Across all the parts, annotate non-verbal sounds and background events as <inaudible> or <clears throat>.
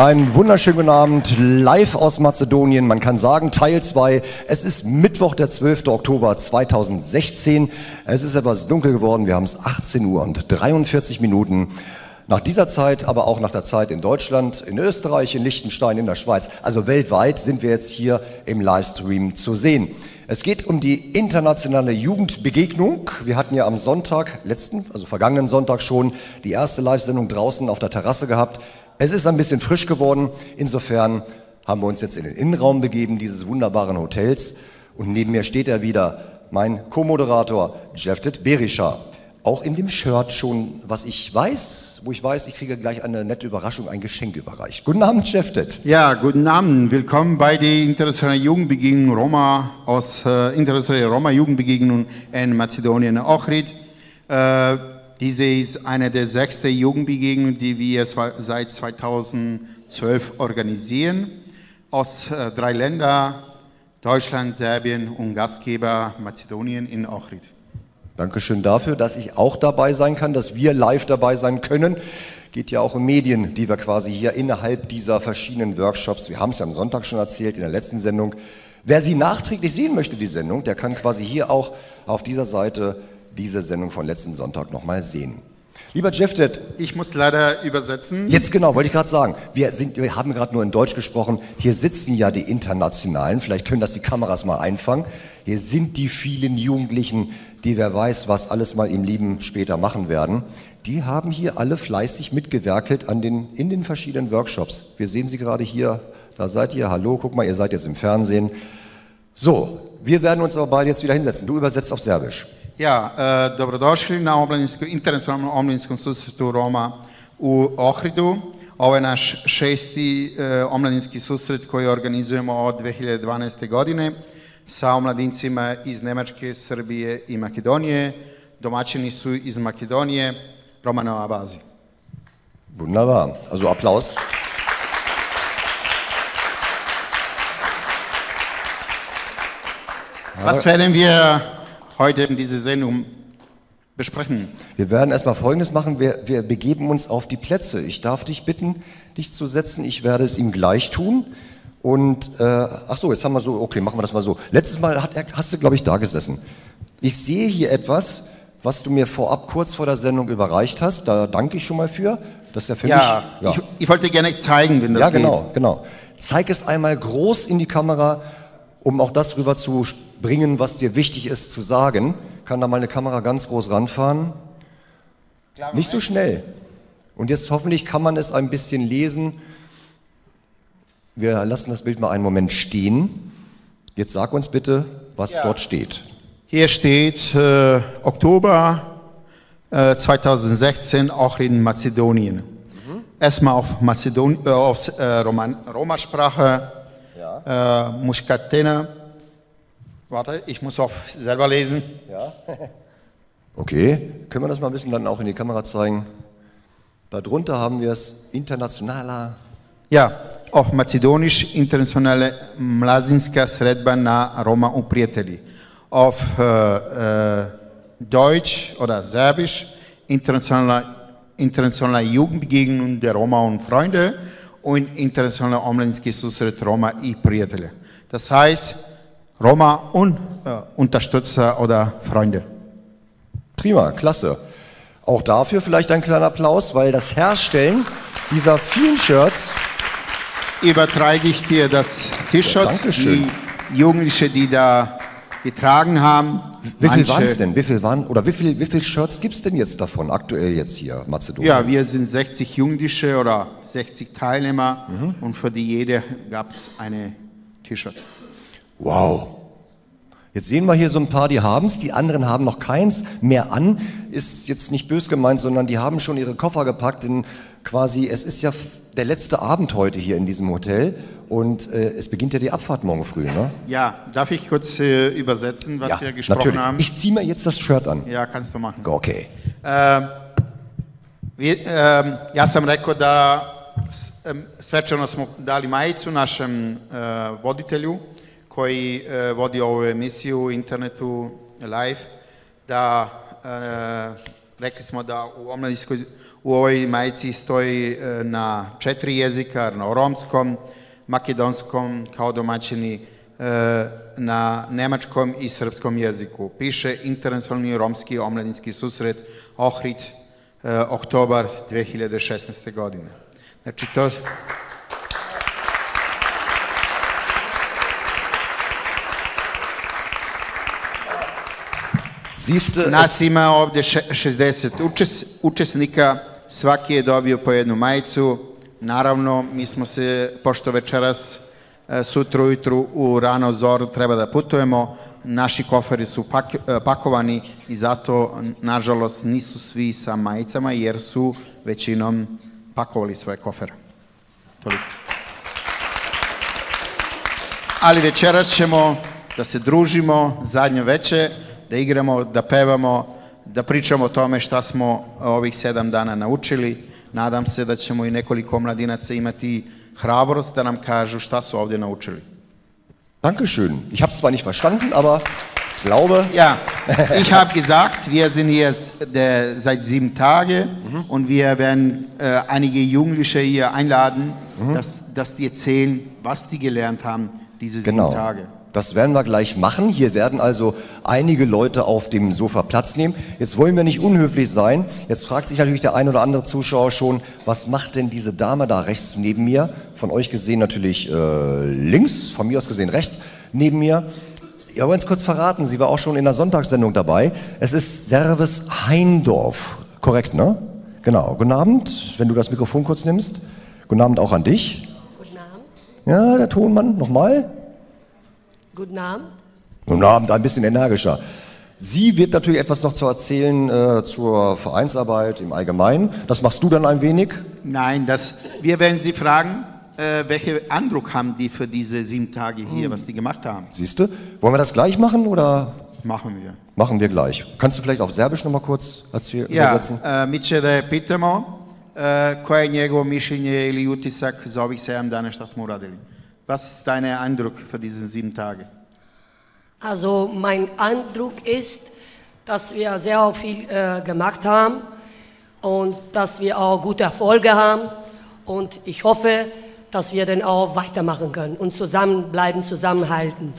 Einen wunderschönen guten Abend, live aus Mazedonien. Man kann sagen, Teil 2. Es ist Mittwoch, der 12. Oktober 2016. Es ist etwas dunkel geworden. Wir haben es 18 Uhr und 43 Minuten. Nach dieser Zeit, aber auch nach der Zeit in Deutschland, in Österreich, in Liechtenstein, in der Schweiz, also weltweit sind wir jetzt hier im Livestream zu sehen. Es geht um die internationale Jugendbegegnung. Wir hatten ja am Sonntag, letzten, also vergangenen Sonntag schon, die erste Live-Sendung draußen auf der Terrasse gehabt. Es ist ein bisschen frisch geworden. Insofern haben wir uns jetzt in den Innenraum begeben dieses wunderbaren Hotels. Und neben mir steht er wieder, mein Co-Moderator Jeftet Berisha. Auch in dem Shirt schon, was ich weiß, wo ich weiß, ich kriege gleich eine nette Überraschung, ein Geschenk überreicht. Guten Abend, Jeftet. Ja, guten Abend. Willkommen bei der internationalen Jugendbegegnung Roma aus äh, internationaler Roma Jugendbegegnung in Mazedonien Ochrid. Äh, diese ist eine der sechsten Jugendbegegnungen, die wir seit 2012 organisieren. Aus äh, drei Ländern, Deutschland, Serbien und Gastgeber Mazedonien in Ochrid. Dankeschön dafür, dass ich auch dabei sein kann, dass wir live dabei sein können. Geht ja auch um Medien, die wir quasi hier innerhalb dieser verschiedenen Workshops, wir haben es ja am Sonntag schon erzählt in der letzten Sendung, wer sie nachträglich sehen möchte, die Sendung, der kann quasi hier auch auf dieser Seite diese Sendung von letzten Sonntag nochmal sehen. Lieber Jeffdet. Ich muss leider übersetzen. Jetzt genau, wollte ich gerade sagen. Wir, sind, wir haben gerade nur in Deutsch gesprochen. Hier sitzen ja die Internationalen. Vielleicht können das die Kameras mal einfangen. Hier sind die vielen Jugendlichen, die wer weiß, was alles mal im Leben später machen werden. Die haben hier alle fleißig mitgewerkelt an den, in den verschiedenen Workshops. Wir sehen sie gerade hier. Da seid ihr. Hallo, guck mal, ihr seid jetzt im Fernsehen. So, wir werden uns aber beide jetzt wieder hinsetzen. Du übersetzt auf Serbisch. Ja, e, dobrodošli na omladinsko, internacionalnom omladinskom susretu Roma u Ohridu. Ovo je naš šesti e, omladinski susret koji organizujemo od 2012. godine sa omladincima iz Nemačke, Srbije i Makedonije. Domaćini su iz Makedonije, Romanova bazi. Wunderbar. Also Applaus. Was werden wir heute in dieser Sendung besprechen? Wir werden erstmal Folgendes machen. Wir, wir begeben uns auf die Plätze. Ich darf dich bitten, dich zu setzen. Ich werde es ihm gleich tun. Und, äh, ach so, jetzt haben wir so, okay, machen wir das mal so. Letztes Mal hat, hast du, glaube ich, da gesessen. Ich sehe hier etwas, was du mir vorab kurz vor der Sendung überreicht hast. Da danke ich schon mal für. Das ist ja für ja, mich. Ja, ich, ich wollte gerne zeigen, wenn das Ja, geht. genau, genau. Zeig es einmal groß in die Kamera, um auch das rüber zu bringen, was dir wichtig ist zu sagen. Kann da mal eine Kamera ganz groß ranfahren? Klar, Nicht so schnell. Und jetzt hoffentlich kann man es ein bisschen lesen. Wir lassen das Bild mal einen Moment stehen. Jetzt sag uns bitte, was Ja. dort steht. Hier steht äh, Oktober äh, 2016 auch in Mazedonien. Erstmal auf, Mazedon äh, auf äh, Roma-Sprache, äh, Muskatena. Warte, ich muss auch selber lesen. <laughs> Okay, können wir das mal ein bisschen dann auch in die Kamera zeigen? Darunter haben wir es internationaler. Ja, auf Mazedonisch internationale mlazinska sredba na Roma u prijatelji. Auf äh, äh, Deutsch oder Serbisch internationale, internationale Jugendbegegnung der Roma und Freunde und internationale susret Roma i prijatelja. Das heißt Roma und äh, Unterstützer oder Freunde. Prima, klasse. Auch dafür vielleicht ein kleiner Applaus, weil das Herstellen dieser vielen Shirts, übertrage ich dir das T-Shirt, die Jugendliche, die da getragen haben. Wie viel waren es denn? Wie viel waren, oder wie viel, wie viel Shirts gibt es denn jetzt davon aktuell jetzt hier, Mazedonien? Ja, wir sind 60 Jugendliche oder 60 Teilnehmer Mhm. und für die jede gab es eine T-Shirt. Wow. Jetzt sehen wir hier so ein paar, die haben es, die anderen haben noch keins mehr an. Ist jetzt nicht bös gemeint, sondern die haben schon ihre Koffer gepackt. In quasi, es ist ja der letzte Abend heute hier in diesem Hotel und äh, es beginnt ja die Abfahrt morgen früh, ne? Ja, darf ich kurz äh, übersetzen, was ja, wir gesprochen natürlich. haben? Ich ziehe mir jetzt das Shirt an. ja, kannst du machen. Okay. E, vi- e, ja sam rekao da svečano smo dali majicu našem e, voditelju koji e, vodi ovu emisiju u internetu live, da e, rekli smo da u omladinskoj, U ovoj majici stoji e, na četiri jezika, na romskom, makedonskom, kao domaćini, e, na nemačkom i srpskom jeziku. Piše Internacionalni romski omladinski susret Ohrid, e, oktobar 2016. godine. Znači to... Siehste, Nas ima ovdje še- 60 učes, učesnika, svaki je dobio po jednu majicu. Naravno, mi smo se, pošto večeras e, sutra ujutru u rano zoru treba da putujemo, naši koferi su pak, e, pakovani i zato, nažalost, nisu svi sa majicama jer su većinom pakovali svoje kofere. Toliko. Ali večeras ćemo da se družimo, zadnje veče, da igramo, da pevamo, da pričamo o tome šta smo ovih sedam dana naučili. Nadam se da ćemo i nekoliko mladinaca imati hrabrost da nam kažu šta su ovdje naučili. Dankeschön. Ich habe es zwar nicht verstanden, aber glaube, Ja, ich habe gesagt, wir sind jetzt der, seit sieben Tagen und wir werden äh, einige Jugendliche hier einladen, dass, dass die erzählen, was die gelernt haben diese sieben genau. Tage. Das werden wir gleich machen. Hier werden also einige Leute auf dem Sofa Platz nehmen. Jetzt wollen wir nicht unhöflich sein. Jetzt fragt sich natürlich der ein oder andere Zuschauer schon, was macht denn diese Dame da rechts neben mir? Von euch gesehen natürlich äh, links, von mir aus gesehen rechts neben mir. Ihr wollt uns kurz verraten, sie war auch schon in der Sonntagssendung dabei. Es ist Serves Heindorf. Korrekt, ne? Genau. Guten Abend, wenn du das Mikrofon kurz nimmst. Guten Abend auch an dich. Guten Abend. Ja, der Tonmann, nochmal. Guten Abend. Guten Abend, ein bisschen energischer. Sie wird natürlich etwas noch zu erzählen äh, zur Vereinsarbeit im Allgemeinen. Das machst du dann ein wenig. Nein, das, wir werden Sie fragen, äh, welchen Eindruck haben die für diese sieben Tage hier, was die gemacht haben. Siehst du? Wollen wir das gleich machen oder Machen wir. machen wir gleich? Kannst du vielleicht auf Serbisch noch mal kurz erzähl- Ja, übersetzen? e, mi će da je pitamo koje je njegovo mišljenje ili utisak za ovih sedam dana šta smo uradili. Was ist dein Eindruck für diese sieben Tage? Also mein Eindruck ist, dass wir sehr viel äh, gemacht haben und dass wir auch gute Erfolge haben. Und ich hoffe, dass wir dann auch weitermachen können und zusammenbleiben, zusammenhalten.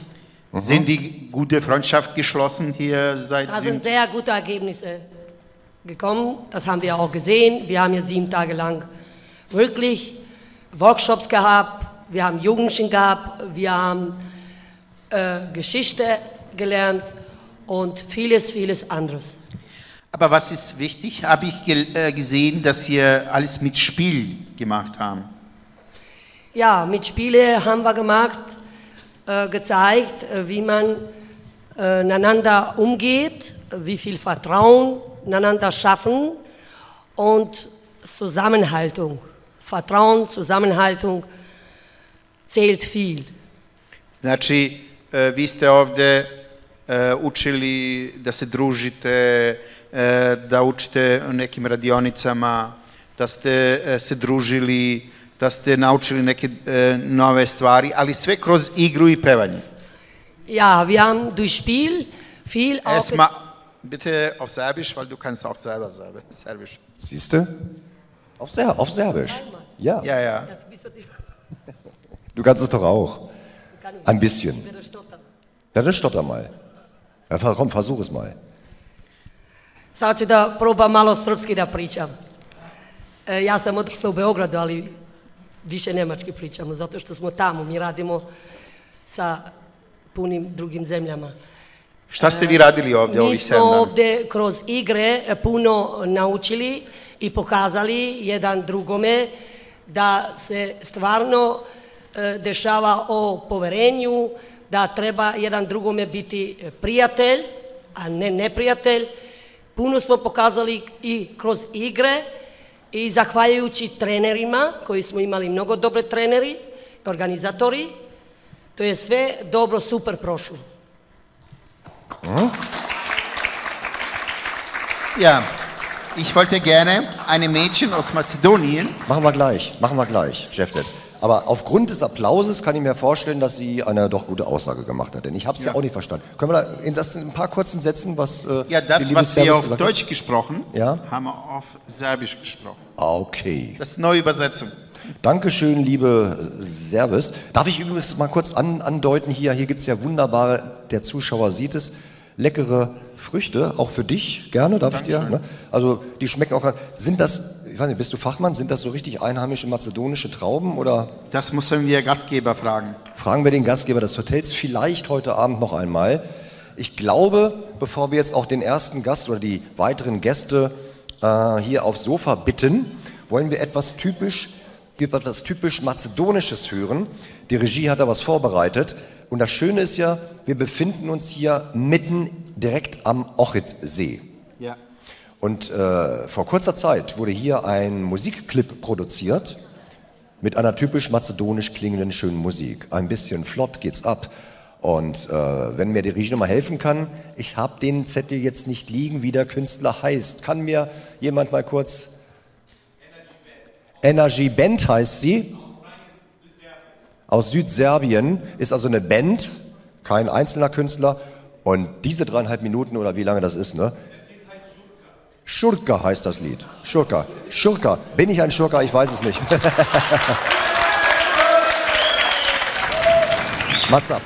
Sind die gute Freundschaft geschlossen hier seit Da sind sehr gute Ergebnisse gekommen, das haben wir auch gesehen. Wir haben ja sieben Tage lang wirklich Workshops gehabt, wir haben Jugendlichen gehabt, wir haben äh, Geschichte gelernt und vieles, vieles anderes. Aber was ist wichtig? Habe ich äh, gesehen, dass ihr alles mit Spiel gemacht haben. Ja, mit Spiele haben wir gemacht, äh, gezeigt, äh, wie man äh, einander umgeht, wie viel Vertrauen einander schaffen und Zusammenhaltung. Vertrauen, Zusammenhaltung zählt viel. Znači, vi ste ovde e, učili da se družite, e, da učite nekim radionicama, da ste e, se družili, da ste naučili neke e, nove stvari, ali sve kroz igru i pevanje. Ja, wir haben durch Spiel viel auch Erstmal bitte auf Serbisch, weil du kannst auch selber Serb- Serbisch. Siehst du? Auf, Ser auf Serbisch. Ja. Ja, ja. Du kannst es doch auch. Ein bisschen. Ja, dann stotter mal. Ja, komm, versuch es mal. Sad ću da probam malo srpski da pričam. E, ja sam odrasla u Beogradu, ali više nemački pričamo, zato što smo tamo, mi radimo sa punim drugim zemljama. Šta ste vi radili ovde Mi ovih smo sedam dana? ovde kroz igre e, puno naučili i pokazali jedan drugome da se stvarno e, dešava o poverenju, da treba jedan drugome biti prijatelj, a ne neprijatelj. Puno smo pokazali i kroz igre i zahvaljujući trenerima, koji smo imali mnogo dobre treneri, organizatori, to je sve dobro, super prošlo. Ja, ich wollte gerne eine Mädchen aus Mazedonien Machen wir gleich, machen wir gleich, Jeffet. Aber aufgrund des Applauses kann ich mir vorstellen, dass sie eine doch gute Aussage gemacht hat. Denn ich habe es ja. ja. auch nicht verstanden. Können wir da in, das, in ein paar kurzen Sätzen was. Äh, ja, das, was wir auf Deutsch gesprochen ja? haben wir auf Serbisch gesprochen. Okay. Das ist eine neue Übersetzung. Dankeschön, liebe Servis. Darf ich übrigens mal kurz an, andeuten hier, hier gibt es ja wunderbare, der Zuschauer sieht es, leckere Früchte, auch für dich gerne, darf Dankeschön. ich dir? Ne? Also die schmecken auch, sind das, weiß nicht, bist du Fachmann, sind das so richtig einheimische mazedonische Trauben oder? Das müssen wir Gastgeber fragen. Fragen wir den Gastgeber des Hotels vielleicht heute Abend noch einmal. Ich glaube, bevor wir jetzt auch den ersten Gast oder die weiteren Gäste äh, hier aufs Sofa bitten, wollen wir etwas typisch wir etwas typisch Mazedonisches hören. Die Regie hat da was vorbereitet. Und das Schöne ist ja, wir befinden uns hier mitten direkt am Ochit-See. Ja. Und äh, vor kurzer Zeit wurde hier ein Musikclip produziert mit einer typisch mazedonisch klingenden schönen Musik. Ein bisschen flott geht's ab. Und äh, wenn mir die Regie nochmal helfen kann, ich habe den Zettel jetzt nicht liegen, wie der Künstler heißt. Kann mir jemand mal kurz Energy Band heißt sie. Aus Südserbien ist also eine Band, kein einzelner Künstler. Und diese dreieinhalb Minuten oder wie lange das ist, ne? Schurka heißt das Lied. Schurka. Schurka. Bin ich ein Schurka? Ich weiß es nicht. <laughs> Mats ab.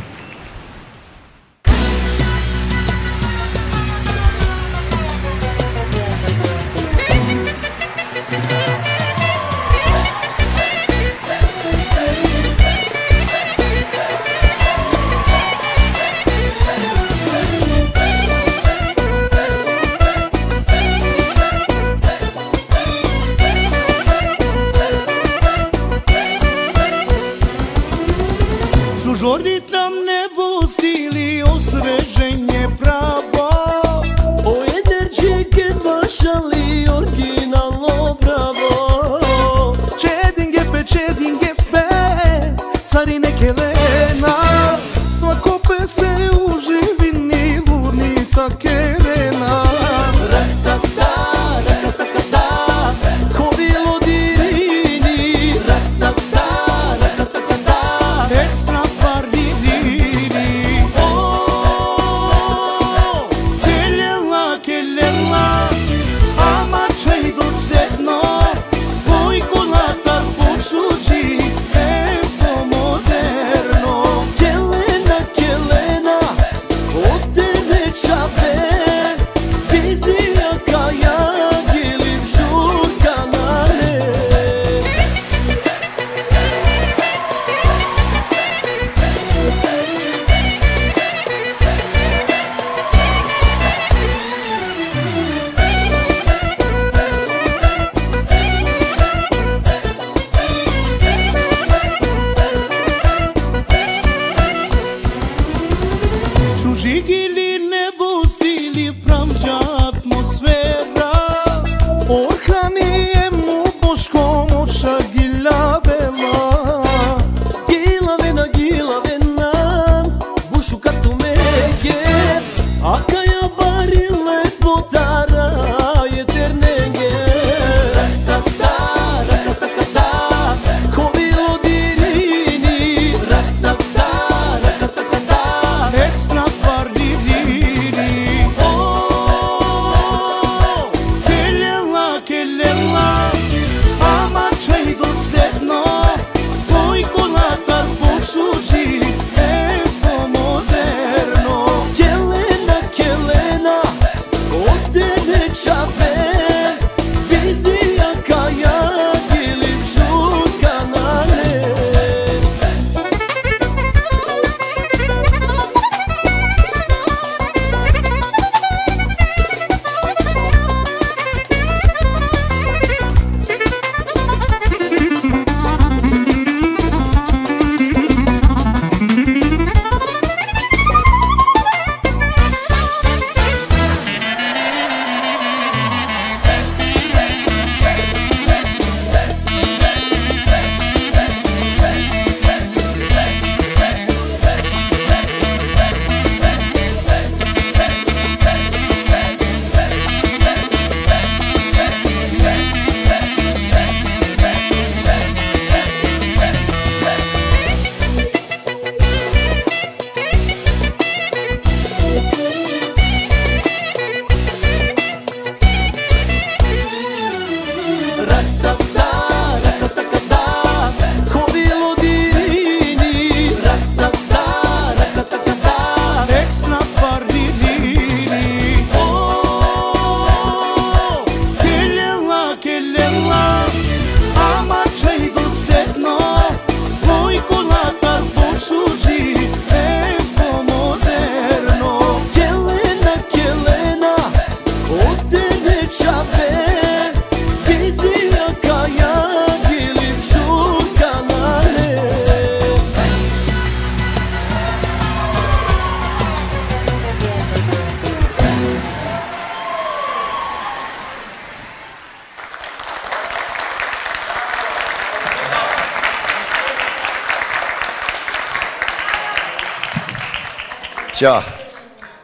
Tja,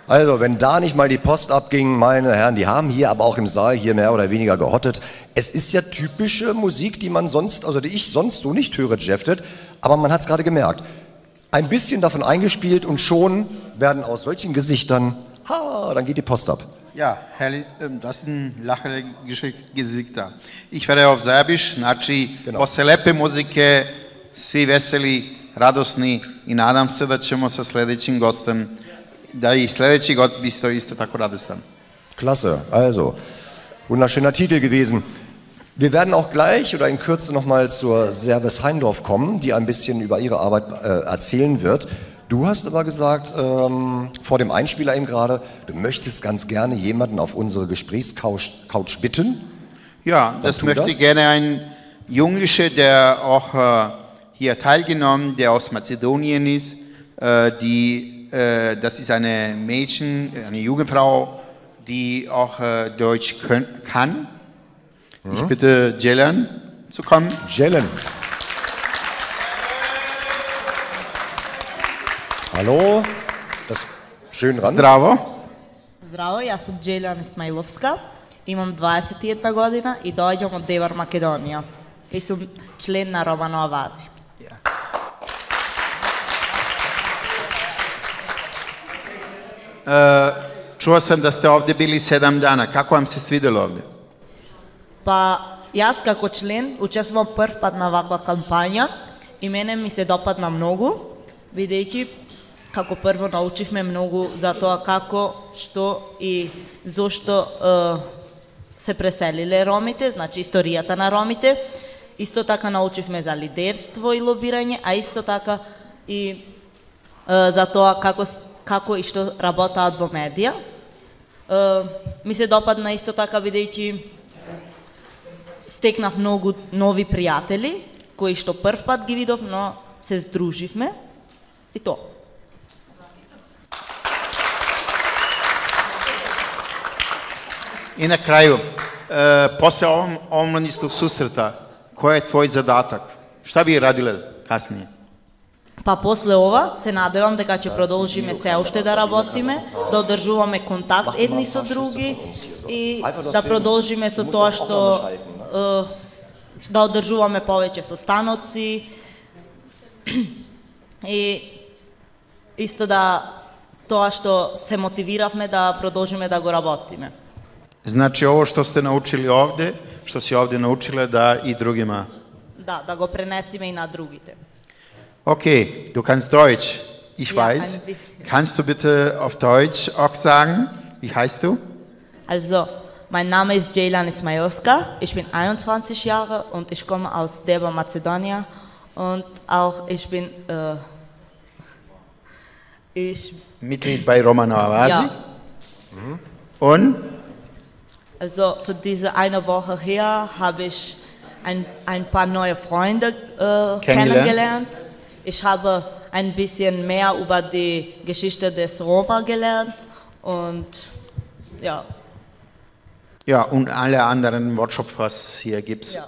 also wenn da nicht mal die Post abging, meine Herren, die haben hier aber auch im Saal hier mehr oder weniger gehottet. Es ist ja typische Musik, die man sonst, also die ich sonst so nicht höre, Jefftet, aber man hat es gerade gemerkt. Ein bisschen davon eingespielt und schon werden aus solchen Gesichtern, ha, dann geht die Post ab. Ja, Herr, das sind lachende Gesichter. Ich werde auf Serbisch, znači, Genau. posle lepe muzike, svi veseli, radosni i nadam se da ćemo sa sledećim gostem, da i sledeći gost bi isto, isto tako radostan. Klasse, also, wunderschöner Titel gewesen. Wir werden auch gleich oder in Kürze nochmal zur Serves Heindorf kommen, die ein bisschen über ihre Arbeit äh, erzählen wird. Du hast aber gesagt, ähm, vor dem Einspieler eben gerade, du möchtest ganz gerne jemanden auf unsere Gesprächscouch Couch bitten. Ja, das tu möchte das. gerne ein Jugendlicher, der auch äh, hier teilgenommen, der aus Mazedonien ist. Äh, die, das ist eine Mädchen, eine Jugendfrau, die auch äh, Deutsch könn, kann. Ich bitte Jelan zu kommen. Jellen. Hallo, das schön ran. Zdravo. Zdravo, ja sam Đeljana Ismailovska, imam 21 godina i dođem od Devar Makedonija. I sam člen na Romanova Azija. Чуо сам да сте овде били седам дана. Како вам се свидело овде? Па, јас како член учествувам прв пат на ваква кампања и мене ми се допадна многу, бидејќи како прво научивме многу за тоа како, што и зошто е, се преселиле ромите, значи историјата на ромите. Исто така научивме за лидерство и лобирање, а исто така и е, за тоа како како и што работаат во медија. Ми се допадна исто така бидејќи стекнав многу нови пријатели, кои што прв пат ги видов, но се здруживме и то. И на крају, е, после омладинскog сусрета, кој е твој задатак? Шта би радиле касније? Па после ова се надевам дека ќе продолжиме се уште да работиме, да одржуваме контакт едни со други и да продолжиме со тоа што да одржуваме повеќе состаноци и исто да тоа што се мотивиравме да продолжиме да го работиме. Znači ovo što ste naučili ovdje, što si ovdje naučila da i drugima. Да, да го пренесиме и на другите. Okay, du kannst Deutsch. Ich Ja, weiß. Kannst du bitte auf Deutsch auch sagen? Wie heißt du? Also, mein Name ist Ceylan Ismailowska, ich bin 21 Jahre und ich komme aus Deba, Mazedonien und auch ich bin, äh, ich, Mitglied bei Romano Avasi. ja, Und? also für diese eine Woche her habe ich ein, ein paar neue Freunde äh, kennengelernt. Ich habe ein bisschen mehr über die Geschichte des Roma gelernt und ja, Ja, und alle anderen Workshops, was hier gibt. Ja.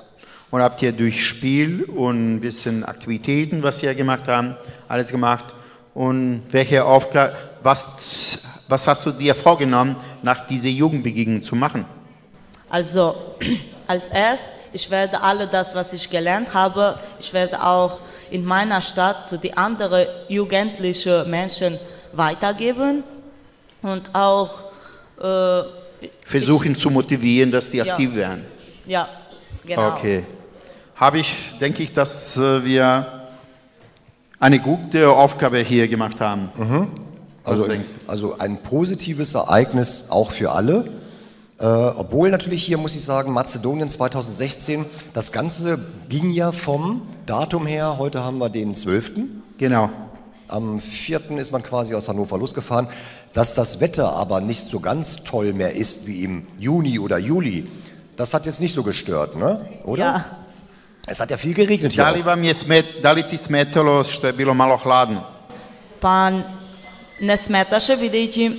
Und habt ihr durch Spiel und ein bisschen Aktivitäten, was ihr gemacht habt, alles gemacht? Und welche Aufgabe, was, was hast du dir vorgenommen, nach dieser Jugendbegegnung zu machen? Also, <clears throat> als erst, ich werde alle das, was ich gelernt habe, ich werde auch in meiner Stadt zu die anderen jugendlichen Menschen weitergeben und auch, äh, Versuchen zu motivieren, dass die Ja. aktiv werden. ja, genau. Okay. Habe ich, denke ich, dass äh, wir eine gute Aufgabe hier gemacht haben. Was Also, also ein positives Ereignis auch für alle. Äh, obwohl natürlich hier, muss ich sagen, Mazedonien 2016, das Ganze ging ja vom Datum her, heute haben wir den 12. Genau. Am 4. ist man quasi aus Hannover losgefahren. Dass das Wetter aber nicht so ganz toll mehr ist wie im Juni oder Juli, das hat jetzt nicht so gestört, ne? oder? Ja. Es hat ja viel geregnet hier. Da li, vam je smet, da li ti smetalo što je bilo malo hladno? Pa ne smetaše, videći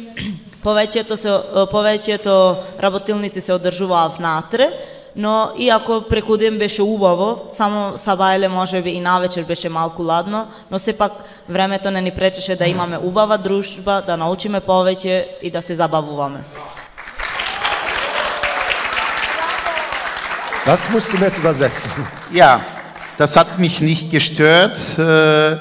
повеќето, се, повеќето работилници се одржуваа внатре, но иако преку ден беше убаво, само Сабаеле може би и навечер беше малку ладно, но сепак времето не ни пречеше да имаме убава дружба, да научиме повеќе и да се забавуваме. Das musst du mir jetzt übersetzen. Ja, das hat mich nicht gestört. Äh,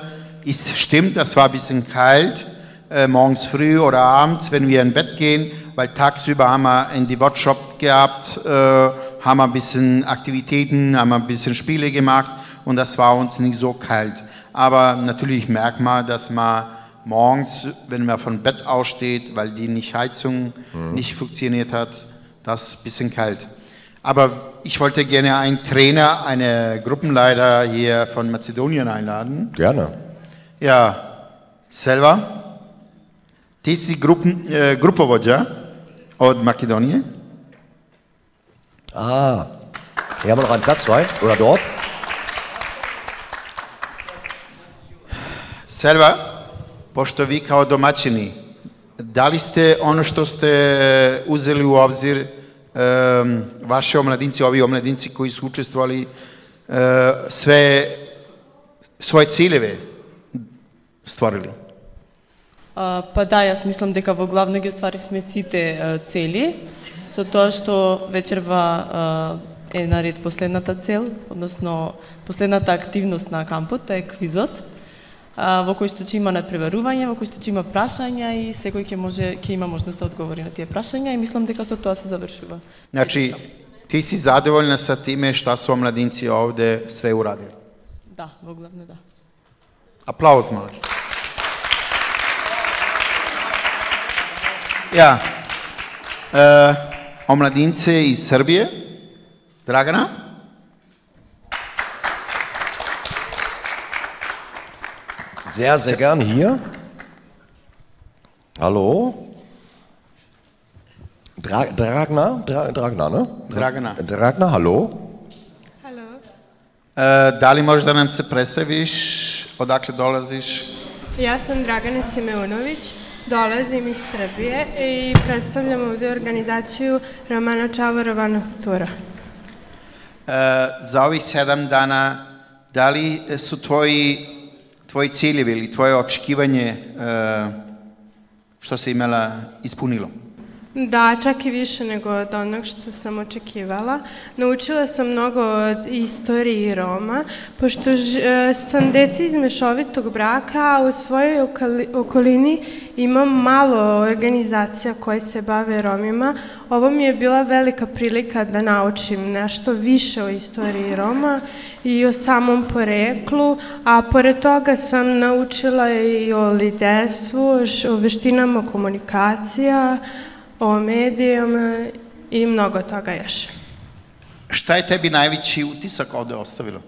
es stimmt, das war ein bisschen kalt, äh, morgens früh oder abends, wenn wir ins Bett gehen, weil tagsüber haben wir in die Workshop gehabt, äh, haben wir ein bisschen Aktivitäten, haben wir ein bisschen Spiele gemacht und das war uns nicht so kalt. Aber natürlich merkt man, dass man morgens, wenn man vom Bett aussteht, weil die nicht Heizung nicht funktioniert hat, das ein bisschen kalt. Aber ich wollte gerne einen Trainer, einen Gruppenleiter hier von Mazedonien einladen. Gerne. Ja, Selva, ti si grup, eh, grupovođa od Makedonije. Ah, hier haben wir noch einen Platz frei. Oder dort? Selva, pošto vi kao domaćini, da li ste ono što ste uzeli u obzir em, vaše omladinci, ovi omladinci koji su učestvovali e, sve svoje ciljeve stvorili? А, па да, јас мислам дека во главно ги остваривме сите цели, со тоа што вечерва е наред последната цел, односно последната активност на кампот, тоа е квизот, во кој што ќе има надпреварување, во кој што ќе има прашања и секој ќе може ќе има можност да одговори на тие прашања и мислам дека со тоа се завршува. Znači, ti si zadovoljna sa time šta su omladinci ovde sve uradili. Да, во главно да. Aplauz mal. Ja, e, omladince iz Srbije, Dragana. Sehr, sehr gern hier. Hallo? Dra Dragna? Dra Dragna, ne? Dragana. Dragna, hallo? Halo, E, da li možeš da nam se predstaviš, odakle dolaziš? ja sam Dragana Simeunović, dolazim iz Srbije i predstavljam ovde organizaciju Romana Čavora Futura. E, za ovih sedam dana, da li su tvoji, tvoji ciljevi ili tvoje očekivanje e, što se imala ispunilo? Da, čak i više nego od onog što sam očekivala. Naučila sam mnogo od istoriji Roma, pošto ž, e, sam deca iz mešovitog braka, a u svojoj okali- okolini imam malo organizacija koje se bave Romima. Ovo mi je bila velika prilika da naučim nešto više o istoriji Roma i o samom poreklu, a pored toga sam naučila i o liderstvu, o veštinama komunikacija, o medijama i mnogo toga još. Šta je tebi najveći utisak ovde ostavilo?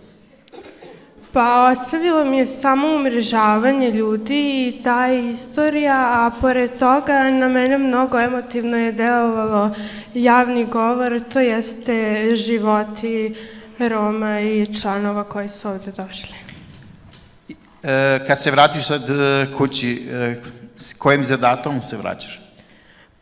Pa ostavilo mi je samo umrežavanje ljudi i ta istorija, a pored toga na mene mnogo emotivno je delovalo javni govor, to jeste životi Roma i članova koji su ovde došli. E, kad se vratiš sad e, kući, e, s kojim zadatom se vraćaš?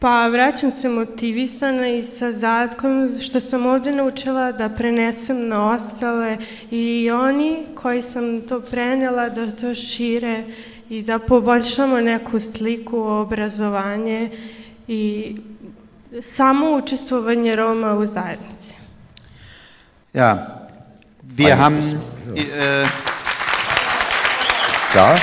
Pa vraćam se motivisana i sa zadatkom što sam ovde naučila da prenesem na ostale i oni koji sam to prenela da to šire i da poboljšamo neku sliku, obrazovanje i samo učestvovanje Roma u zajednici. Ja, wir haben, äh, Ja?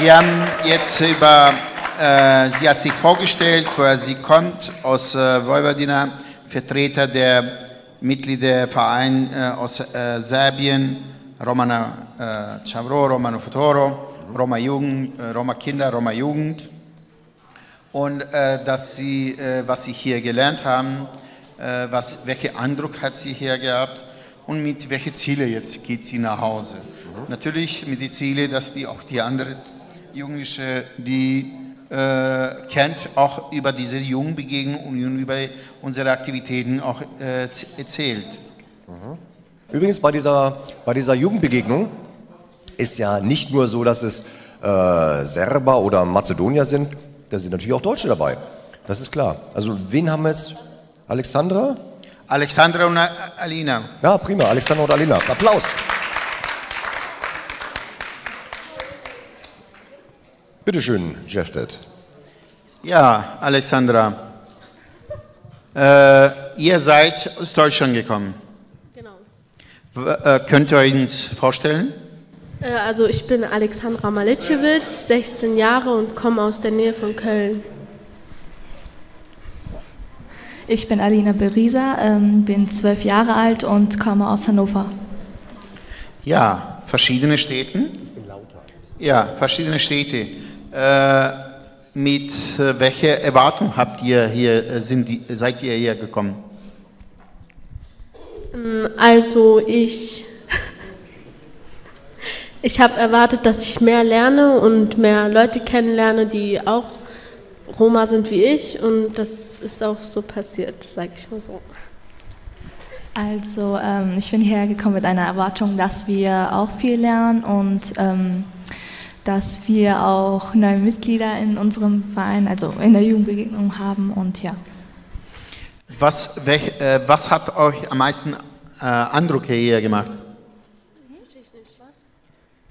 wir haben jetzt über, äh, sie hat sich vorgestellt, woher sie kommt, aus äh, Vojvodina, Vertreter der Mitglieder Verein äh, aus äh, Serbien, Romana äh, Chavro, Romano Futuro, Roma Jugend, äh, Roma Kinder, Roma Jugend. Und äh, dass sie, was sie hier gelernt haben, was, welchen Eindruck hat sie hier gehabt und mit welchen Ziele jetzt geht sie nach Hause. Natürlich mit den Zielen, dass die auch die anderen Jugendliche, die äh, kennt, auch über diese Jugendbegegnung und über unsere Aktivitäten auch äh, erzählt. Übrigens bei dieser, bei dieser Jugendbegegnung ist ja nicht nur so, dass es äh, Serber oder Mazedonier sind, da sind natürlich auch Deutsche dabei. Das ist klar. Also wen haben wir jetzt Alexandra? Alexandra und Alina. Ja, prima. Alexandra und Alina. Applaus. Bitte schön, Jeff Dett. Ja, Alexandra. Äh, ihr seid aus Deutschland gekommen. Genau. W äh, könnt ihr euch uns vorstellen? Äh, also ich bin Alexandra Malicevic, 16 Jahre und komme aus der Nähe von Köln. Ich bin Alina Berisa, ähm, bin zwölf Jahre alt und komme aus Hannover. Ja, verschiedene Städte. Ja, verschiedene Städte. Äh, mit äh, welcher Erwartung habt ihr hier, äh, sind die, seid ihr hier gekommen? Ähm, Also ich, <laughs> ich habe erwartet, dass ich mehr lerne und mehr Leute kennenlerne, die auch Roma sind wie ich und das ist auch so passiert, sage ich mal so. Also ähm, ich bin hierher gekommen mit einer Erwartung, dass wir auch viel lernen und ähm, dass wir auch neue Mitglieder in unserem Verein, also in der Jugendbegegnung haben und ja. Was, welch, äh, was hat euch am meisten äh, Eindrücke hier gemacht?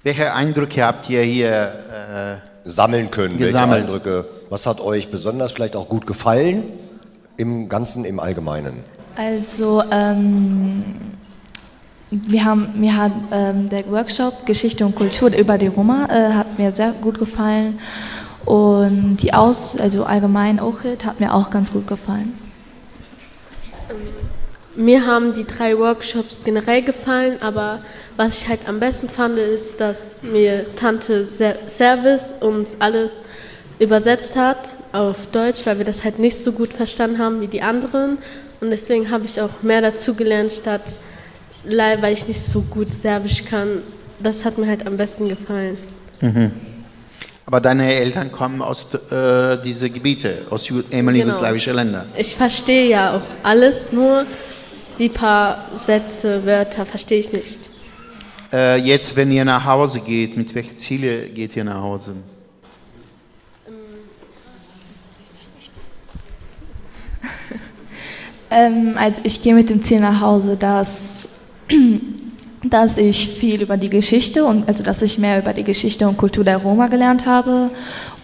Welche Eindrücke habt ihr hier? Sammeln können. Gesammelt. Welche Eindrücke? Was hat euch besonders vielleicht auch gut gefallen? Im Ganzen, im Allgemeinen. Also ähm, wir haben, mir hat ähm, der Workshop Geschichte und Kultur über die Roma äh, hat mir sehr gut gefallen und die Aus, also allgemein Ochit hat mir auch ganz gut gefallen. Mir haben die drei Workshops generell gefallen, aber was ich halt am besten fand, ist, dass mir Tante Ser- Service uns alles übersetzt hat auf Deutsch, weil wir das halt nicht so gut verstanden haben wie die anderen. Und deswegen habe ich auch mehr dazu gelernt, statt weil ich nicht so gut Serbisch kann. Das hat mir halt am besten gefallen. Aber deine Eltern kommen aus äh, diese Gebiete, aus ehemaligen Genau. jugoslawischen Ländern. Ich verstehe ja auch alles, nur die paar Sätze, Wörter verstehe ich nicht. Äh, jetzt, wenn ihr nach Hause geht, mit welchen Zielen geht ihr nach Hause? Ähm, also ich gehe mit dem Ziel nach Hause, dass, <clears throat> dass ich viel über die Geschichte und also dass ich mehr über die Geschichte und Kultur der Roma gelernt habe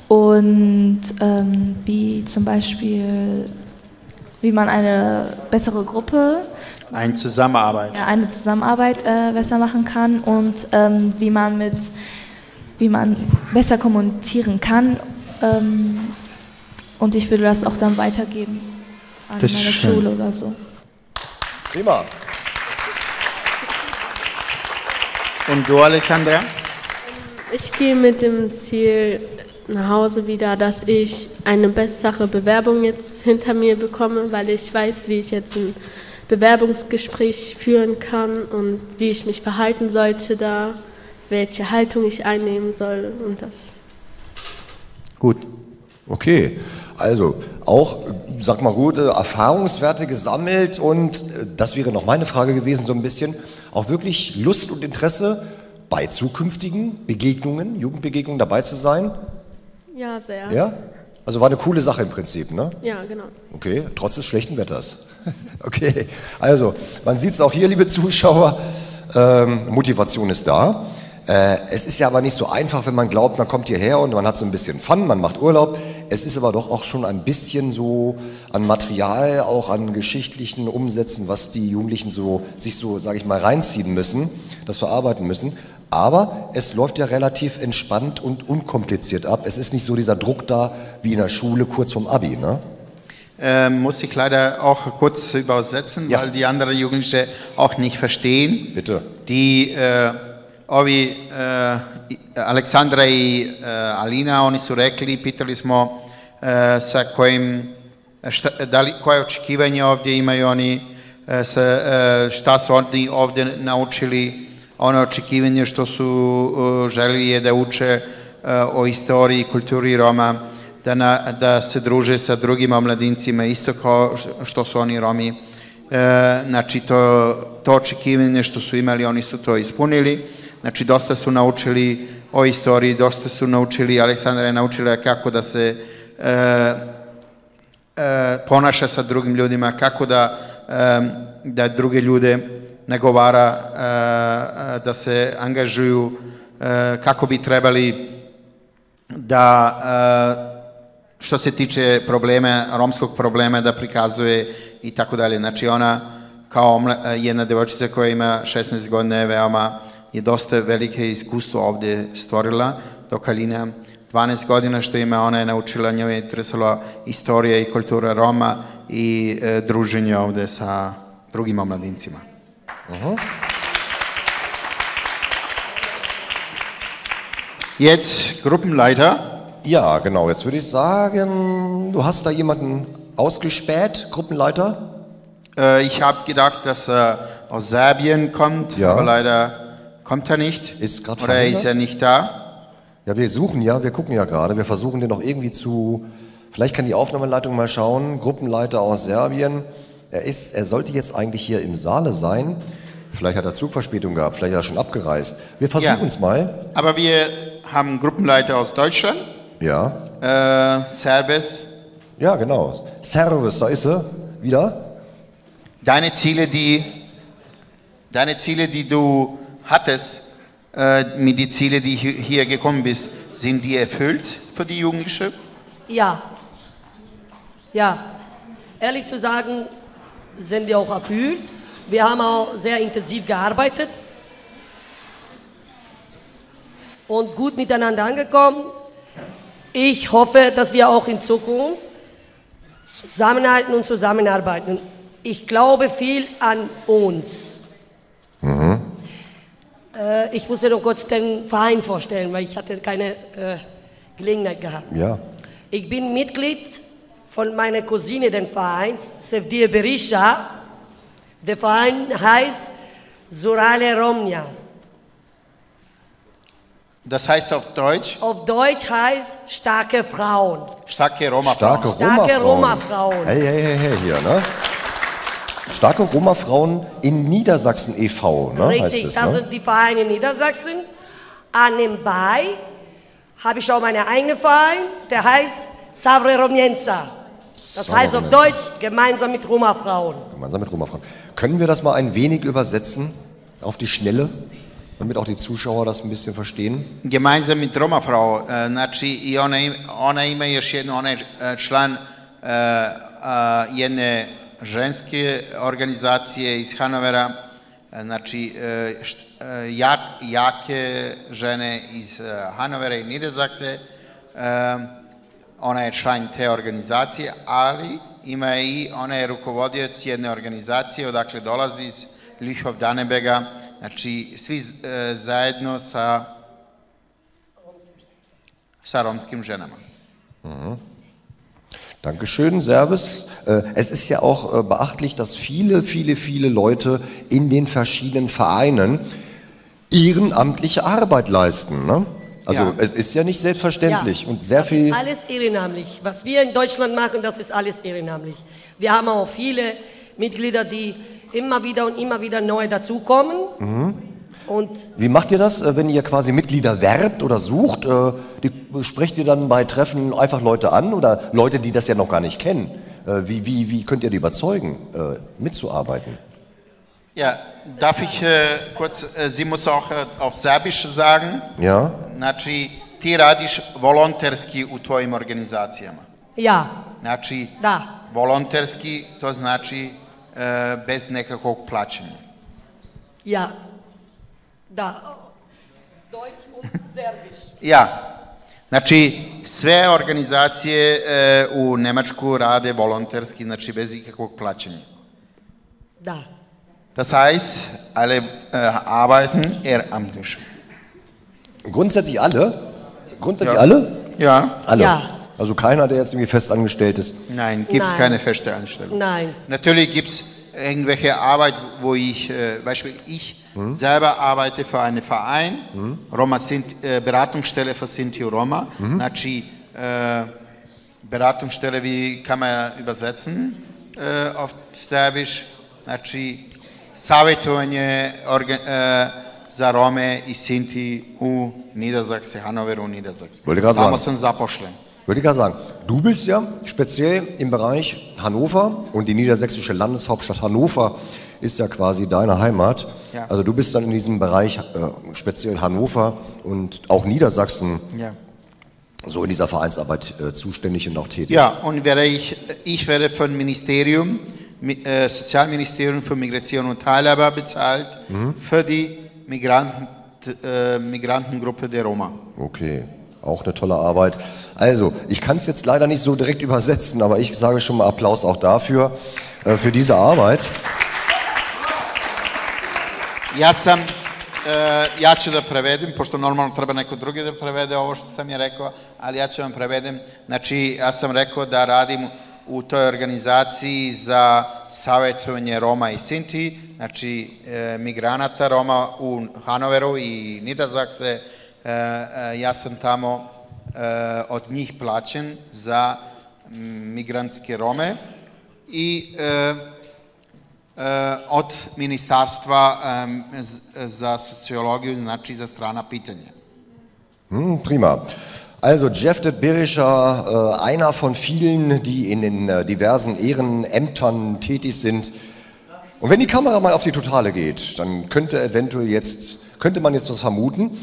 und ähm, wie zum Beispiel wie man eine bessere Gruppe, Eine Zusammenarbeit. ja, eine Zusammenarbeit äh, besser machen kann und ähm, wie man mit wie man besser kommunizieren kann ähm, und ich würde das auch dann weitergeben an Das meine schön. Schule oder so. Prima. Und du, Alexandra? Ich gehe mit dem Ziel nach Hause wieder, dass ich eine bessere Bewerbung jetzt hinter mir bekomme, weil ich weiß, wie ich jetzt ein Bewerbungsgespräch führen kann und wie ich mich verhalten sollte da, welche Haltung ich einnehmen soll und das. Gut. Okay, also auch, sag mal, gute Erfahrungswerte gesammelt und äh, das wäre noch meine Frage gewesen, so ein bisschen, auch wirklich Lust und Interesse bei zukünftigen Begegnungen, Jugendbegegnungen dabei zu sein? Ja, sehr. Ja? Also war eine coole Sache im Prinzip, ne? Ja, genau. Okay, trotz des schlechten Wetters. <laughs> Okay, also man sieht es auch hier, liebe Zuschauer, ähm, Motivation ist da. Äh, es ist ja aber nicht so einfach, wenn man glaubt, man kommt hierher und man hat so ein bisschen Fun, man macht Urlaub. Es ist aber doch auch schon ein bisschen so an Material, auch an geschichtlichen Umsätzen, was die Jugendlichen so sich so, sage ich mal, reinziehen müssen, das verarbeiten müssen. Aber es läuft ja relativ entspannt und unkompliziert ab. Es ist nicht so dieser Druck da wie in der Schule kurz vorm Abi, ne? Ähm, muss ich leider auch kurz übersetzen, Ja. weil die anderen Jugendlichen auch nicht verstehen. Bitte. Die eh, ovi eh, i- Aleksandra i eh, Alina, oni su rekli, pitali smo eh, sa kojim, šta, da li, koje očekivanje ovdje imaju oni, eh, sa, šta su oni ovdje naučili, ono očekivanje što su želili je da uče o istoriji i kulturi Roma, da, na, da se druže sa drugim omladincima isto kao što su oni Romi. E, znači to, to očekivanje što su imali, oni su to ispunili. Znači dosta su naučili o istoriji, dosta su naučili, Aleksandra je naučila kako da se e, e, ponaša sa drugim ljudima, kako da, e, da druge ljude nagovara e, e, da se angažuju, e, kako bi trebali da e, što se tiče problema, romskog problema da prikazuje i tako dalje. Znači ona kao mla- jedna devojčica koja ima 16 godina je veoma je dosta velike iskustvo ovdje stvorila, dok Alina 12 godina što ima, ona je naučila, njoj je interesala istorija i kultura Roma i e, druženje ovdje sa drugim omladincima. Jetzt Gruppenleiter. Ja, genau. Jetzt würde ich sagen, du hast da jemanden ausgespäht, Gruppenleiter. Äh, ich habe gedacht, dass er aus Serbien kommt, Ja. aber leider kommt er nicht. Ist grad Oder ist verhindert? er nicht da? Ja, wir suchen ja, wir gucken ja gerade, wir versuchen den noch irgendwie zu. Vielleicht kann die Aufnahmeleitung mal schauen. Gruppenleiter aus Serbien. Er ist, er sollte jetzt eigentlich hier im Saale sein. Vielleicht hat er Zugverspätung gehabt, vielleicht ist er schon abgereist. Wir versuchen Ja. es mal. Aber wir haben Gruppenleiter aus Deutschland, Ja. äh, Serbes. Ja, genau. Servus, da ist er. Wieder. Deine Ziele, die, deine Ziele, die du hattest, äh, mit den Zielen, die hi- hier gekommen bist, sind die erfüllt für die Jugendlichen? Ja. Ja. Ehrlich zu sagen, sind wir auch erfüllt. Wir haben auch sehr intensiv gearbeitet und gut miteinander angekommen. Ich hoffe, dass wir auch in Zukunft zusammenhalten und zusammenarbeiten. Ich glaube viel an uns. Äh, ich musste noch kurz den Verein vorstellen, weil ich hatte keine äh, Gelegenheit gehabt. Ja. Ich bin Mitglied von meiner Cousine des Vereins, Sevdir Berisha. Der Verein heißt Surale Romnia. Das heißt auf Deutsch, Auf Deutsch heißt starke Frauen. starke Roma. Starke Roma-Frauen. Roma-Frauen. Hey, hey, hey, hey, hier, ne? Starke Roma-Frauen in Niedersachsen e.V., ne? heißt Richtig, es, das ne? sind die Vereine in Niedersachsen. An nebenbei habe ich auch meinen eigenen Verein, der heißt Savre Romienza. Das Savre heißt auf Romienza. Deutsch gemeinsam mit Roma-Frauen. Gemeinsam mit Roma-Frauen. Können wir das mal ein wenig übersetzen? Auf die Schnelle? Damit auch die Zuschauer das ein bisschen verstehen? Gemeinsam mit Roma frau, e, znači i ona, im- ona ima još jednu, ona je e, član e, jedne ženske organizacije iz Hanovera, e, znači e, e, jak, jake žene iz Hanovera i Nidezakse, ona je član te organizacije, ali ima i, ona je rukovodioc jedne organizacije, odakle dolazi iz Lihov Danebega, znači svi zajedno sa sa romskim ženama. Dankeschön, Servus. Äh, Es ist ja auch äh, beachtlich, dass viele, viele, viele Leute in den verschiedenen Vereinen ehrenamtliche Arbeit leisten. Ne? Also Ja. es ist ja nicht selbstverständlich und sehr das viel. ist alles ehrenamtlich. Was wir in Deutschland machen, das ist alles ehrenamtlich. Wir haben auch viele Mitglieder, die immer wieder und immer wieder neu dazukommen. Mhm. Und Wie macht ihr das, äh, wenn ihr quasi Mitglieder werbt oder sucht? Äh, Die, sprecht ihr dann bei Treffen einfach Leute an oder Leute, die das ja noch gar nicht kennen? Äh, Wie, wie, wie könnt ihr die überzeugen, mitzuarbeiten? Ja, darf ich äh, kurz, äh, sie muss auch äh, auf Serbisch sagen, Ja? znači ti radiš volonterski u tvojim organizacijama. ja, Znači, da, volonterski to znači e, bez nekakvog plaćanja. ja, da. Deutsch und Serbisch. Ja, znači sve organizacije e, u Nemačku rade volonterski, znači bez ikakvog plaćanja. Da. Das heißt, alle äh, arbeiten ehrenamtlich. Grundsätzlich alle? Grundsätzlich Ja. alle? Ja, Alle. Ja. Also keiner, der jetzt irgendwie fest angestellt ist. nein, gibt es keine feste Anstellung. Nein. Natürlich gibt es irgendwelche Arbeit, wo ich, äh, Beispiel ich selber arbeite für einen Verein, Roma Sinti, äh, Beratungsstelle für Sinti Roma, znači äh, Beratungsstelle, wie kann man übersetzen äh, auf Serbisch, znači savjetovanje orga, äh, za Rome i Sinti u Niedersachse, Hanoveru u Niedersachse. Wollte gerade sagen. zapošljen. Würde ich gerade sagen, du bist ja speziell im Bereich Hannover und die niedersächsische Landeshauptstadt Hannover ist ja quasi deine Heimat. Ja. Also du bist dann in diesem Bereich äh, speziell Hannover und auch Niedersachsen Ja. so in dieser Vereinsarbeit äh, zuständig und auch tätig. Ja, und wäre ich, ich werde vom Ministerium, Mi- äh, Sozialministerium für Migration und Teilhabe bezahlt für die Migranten, äh, Migrantengruppe der Roma. Okay, auch eine tolle Arbeit. Also, ich kann es jetzt leider nicht so direkt übersetzen, aber ich sage schon mal Applaus auch dafür, äh, für diese Arbeit. Ja sam, e, ja ću da prevedem, pošto normalno treba neko drugi da prevede ovo što sam je rekao, ali ja ću vam prevedem. Znači, ja sam rekao da radim u toj organizaciji za savjetovanje Roma i Sinti, znači e, migranata Roma u Hanoveru i Nidazakse. E, e, ja sam tamo e, od njih plaćen za migrantske Rome i e, od Ministarstva za sociologiju, znači za strana pitanja. Hm, prima. Also Jeff de Berischer, äh, einer von vielen, die in den äh, diversen Ehrenämtern tätig sind. Und wenn die Kamera mal auf die Totale geht, dann könnte eventuell jetzt, könnte man jetzt was vermuten.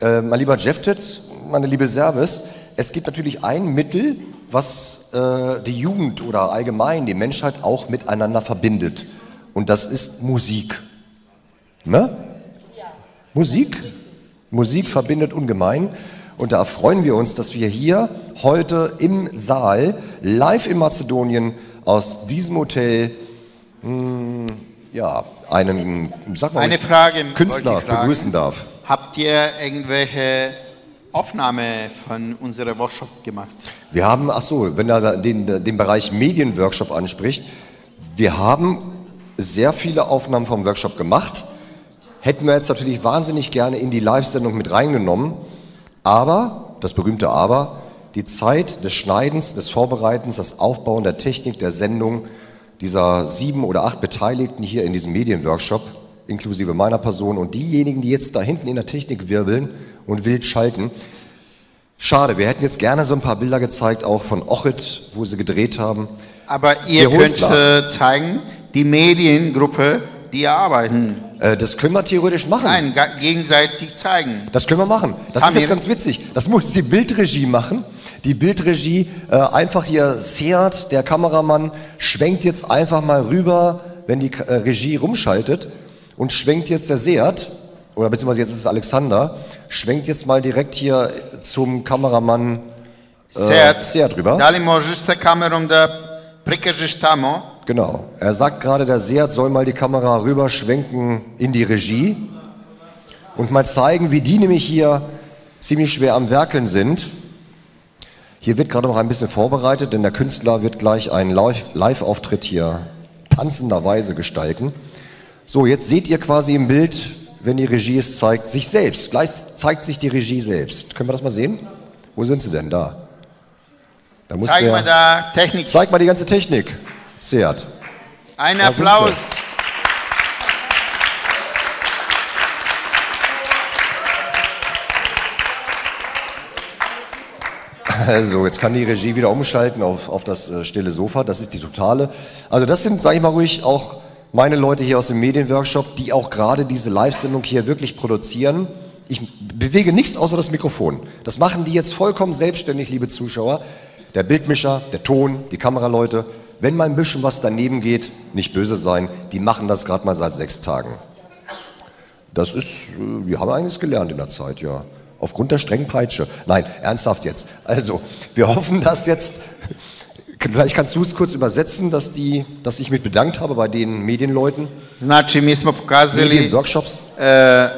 Äh, mein lieber Jeff Ted, meine liebe Service, es gibt natürlich ein Mittel, was äh, die Jugend oder allgemein die Menschheit auch miteinander verbindet. Und das ist Musik. Ne? Musik? Musik verbindet ungemein. Und da freuen wir uns, dass wir hier heute im Saal, live in Mazedonien, aus diesem Hotel, mh, ja, einen, sag mal, Eine Frage Künstler begrüßen darf. Habt ihr irgendwelche Aufnahme von unserem Workshop gemacht? Wir haben, ach so, wenn er den, den Bereich Medienworkshop anspricht, wir haben sehr viele Aufnahmen vom Workshop gemacht. Hätten wir jetzt natürlich wahnsinnig gerne in die Live-Sendung mit reingenommen. Aber, das berühmte Aber, die Zeit des Schneidens, des Vorbereitens, das Aufbauen der Technik, der Sendung dieser sieben oder acht Beteiligten hier in diesem Medienworkshop, inklusive meiner Person und diejenigen, die jetzt da hinten in der Technik wirbeln und wild schalten, Schade, wir hätten jetzt gerne so ein paar Bilder gezeigt, auch von Ochit, wo sie gedreht haben. Aber ihr könnt äh, zeigen, die Mediengruppe, die arbeiten, Äh, das können wir theoretisch machen. nein, gegenseitig zeigen. Das können wir machen. Das Samir. ist jetzt ganz witzig. Das muss die Bildregie machen. Die Bildregie, äh, einfach hier Seat, der Kameramann, schwenkt jetzt einfach mal rüber, wenn die äh, Regie rumschaltet und schwenkt jetzt der Seat, oder beziehungsweise jetzt ist es Alexander, schwenkt jetzt mal direkt hier zum Kameramann Seat, Seat rüber. da li možeš sa kamerom da prikažeš tamo? Genau. Er sagt gerade, der Seat soll mal die Kamera rüberschwenken in die Regie und mal zeigen, wie die nämlich hier ziemlich schwer am Werkeln sind. Hier wird gerade noch ein bisschen vorbereitet, denn der Künstler wird gleich einen Live- Live-Auftritt hier tanzenderweise gestalten. So, jetzt seht ihr quasi im Bild, wenn die Regie es zeigt, sich selbst. Gleich zeigt sich die Regie selbst. Können wir das mal sehen? Wo sind sie denn? Da. Da Zeig der, mal da Technik. Zeig mal die ganze Technik. Seat. Ein Da Applaus. Also, <laughs> jetzt kann die Regie wieder umschalten auf, auf das äh, stille Sofa. Das ist die totale. Also, das sind, sage ich mal ruhig, auch meine Leute hier aus dem Medienworkshop, die auch gerade diese Live-Sendung hier wirklich produzieren. Ich bewege nichts außer das Mikrofon. Das machen die jetzt vollkommen selbstständig, liebe Zuschauer. Der Bildmischer, der Ton, die Kameraleute. Wenn mal ein bisschen was daneben geht, nicht böse sein, die machen das gerade mal seit sechs Tagen. Das ist, äh, wir haben einiges gelernt in der Zeit, ja. Aufgrund der strengen Peitsche. Nein, ernsthaft jetzt. Also, wir hoffen, dass jetzt, <laughs> vielleicht kannst du es kurz übersetzen, dass, die, dass ich mich bedankt habe bei den Medienleuten, Znači, mi smo pokazali Medienworkshops. e,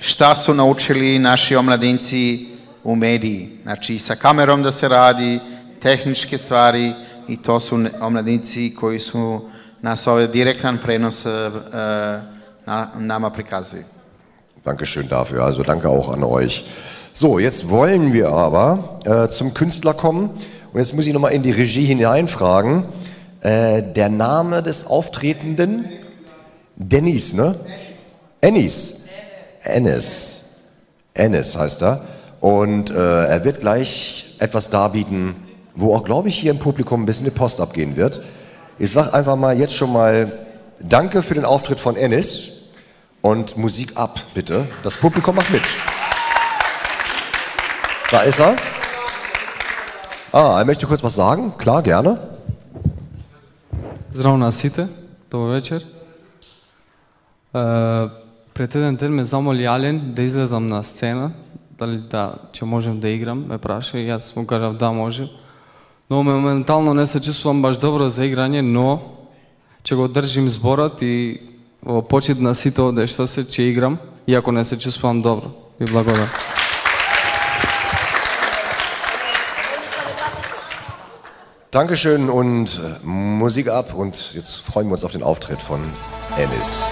šta su naučili naši omladinci u mediji. Znači, sa kamerom da se radi, tehničke stvari i to su omladinci koji su nas ovaj direktan prenos e, e, na, nama prikazuju. Dankeschön dafür, also danke auch an euch. So, jetzt wollen wir aber äh, zum Künstler kommen. Und jetzt muss ich nochmal in die Regie hineinfragen. Äh, der Name des Auftretenden? Dennis, ne? Ennis. Ennis. Ennis heißt er. Und äh, er wird gleich etwas darbieten, wo auch, glaube ich, hier im Publikum ein bisschen die Post abgehen wird. Ich sage einfach mal jetzt schon mal Danke für den Auftritt von Ennis und Musik ab, bitte. Das Publikum macht mit. Da ist er. Ah, er möchte kurz was sagen. Klar, gerne. Zdravo na site, dobar večer. E, uh, Pred teden teden me zamolil Jalen, da izlazam na sceno, da, da če možem da igram, me vprašaj, jaz mu kažem, da možem. Но моментално не се чувствувам баш добро за играње, но ќе го држим зборот и во почит на сите оде што се, ќе играм, иако не се чувствувам добро. Ви благодарам. Dankeschön und äh, Musik ab. Und jetzt freuen wir uns auf den Auftritt von Ennis.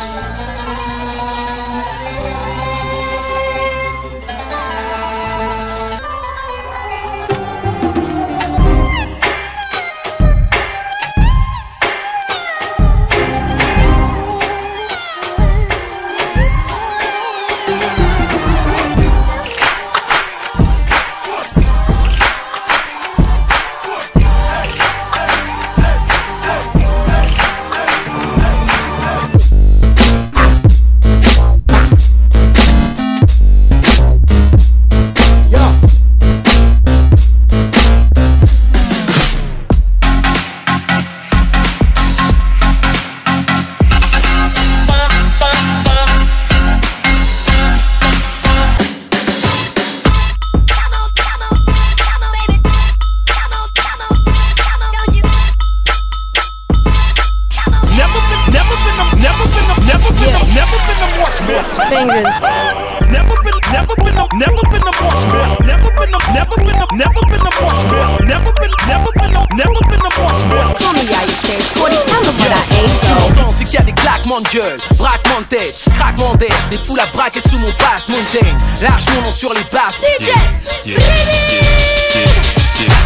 Y a des claquements de gueule, braquements de tête, craquements d'air, des foules à braquer sous mon passe montagne, largement non sur les basses. DJ,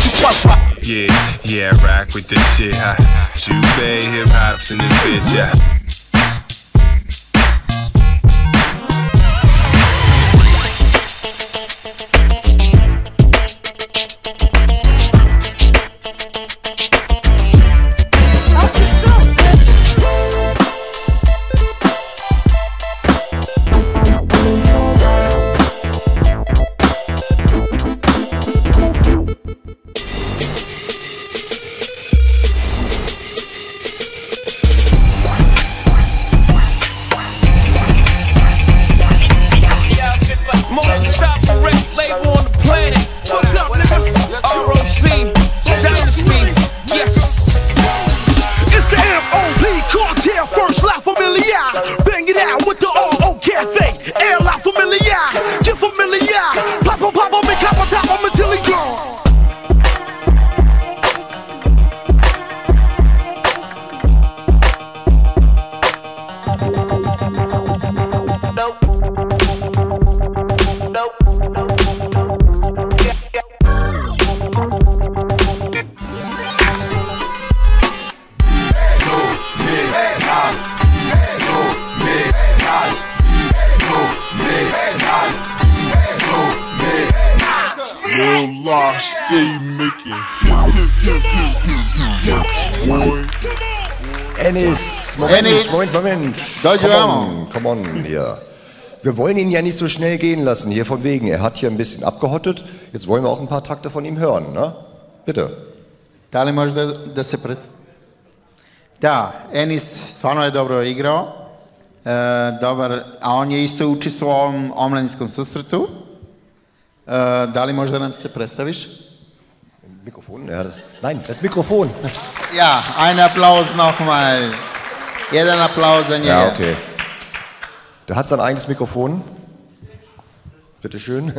tu crois pas? Yeah, yeah, rock with this shit, huh? Juve, hip hop's in this bitch, yeah. Come on hier. Wir wollen ihn ja nicht so schnell gehen lassen, hier von wegen. Er hat hier ein bisschen abgehottet. Jetzt wollen wir auch ein paar Takte von ihm hören, ne? Bitte. Da li da, da se pres... Da, Enis stvarno je dobro igrao. E, dobar, a on je isto učestvovao u ovom omladinskom susretu. E, da li možda nam se predstaviš? Mikrofon? Ja, das, nein, das Mikrofon. Ja, ein Applaus nochmal. Jedan Applaus za njega. Ja, okay. Der hat sein eigenes Mikrofon. Bitte schön.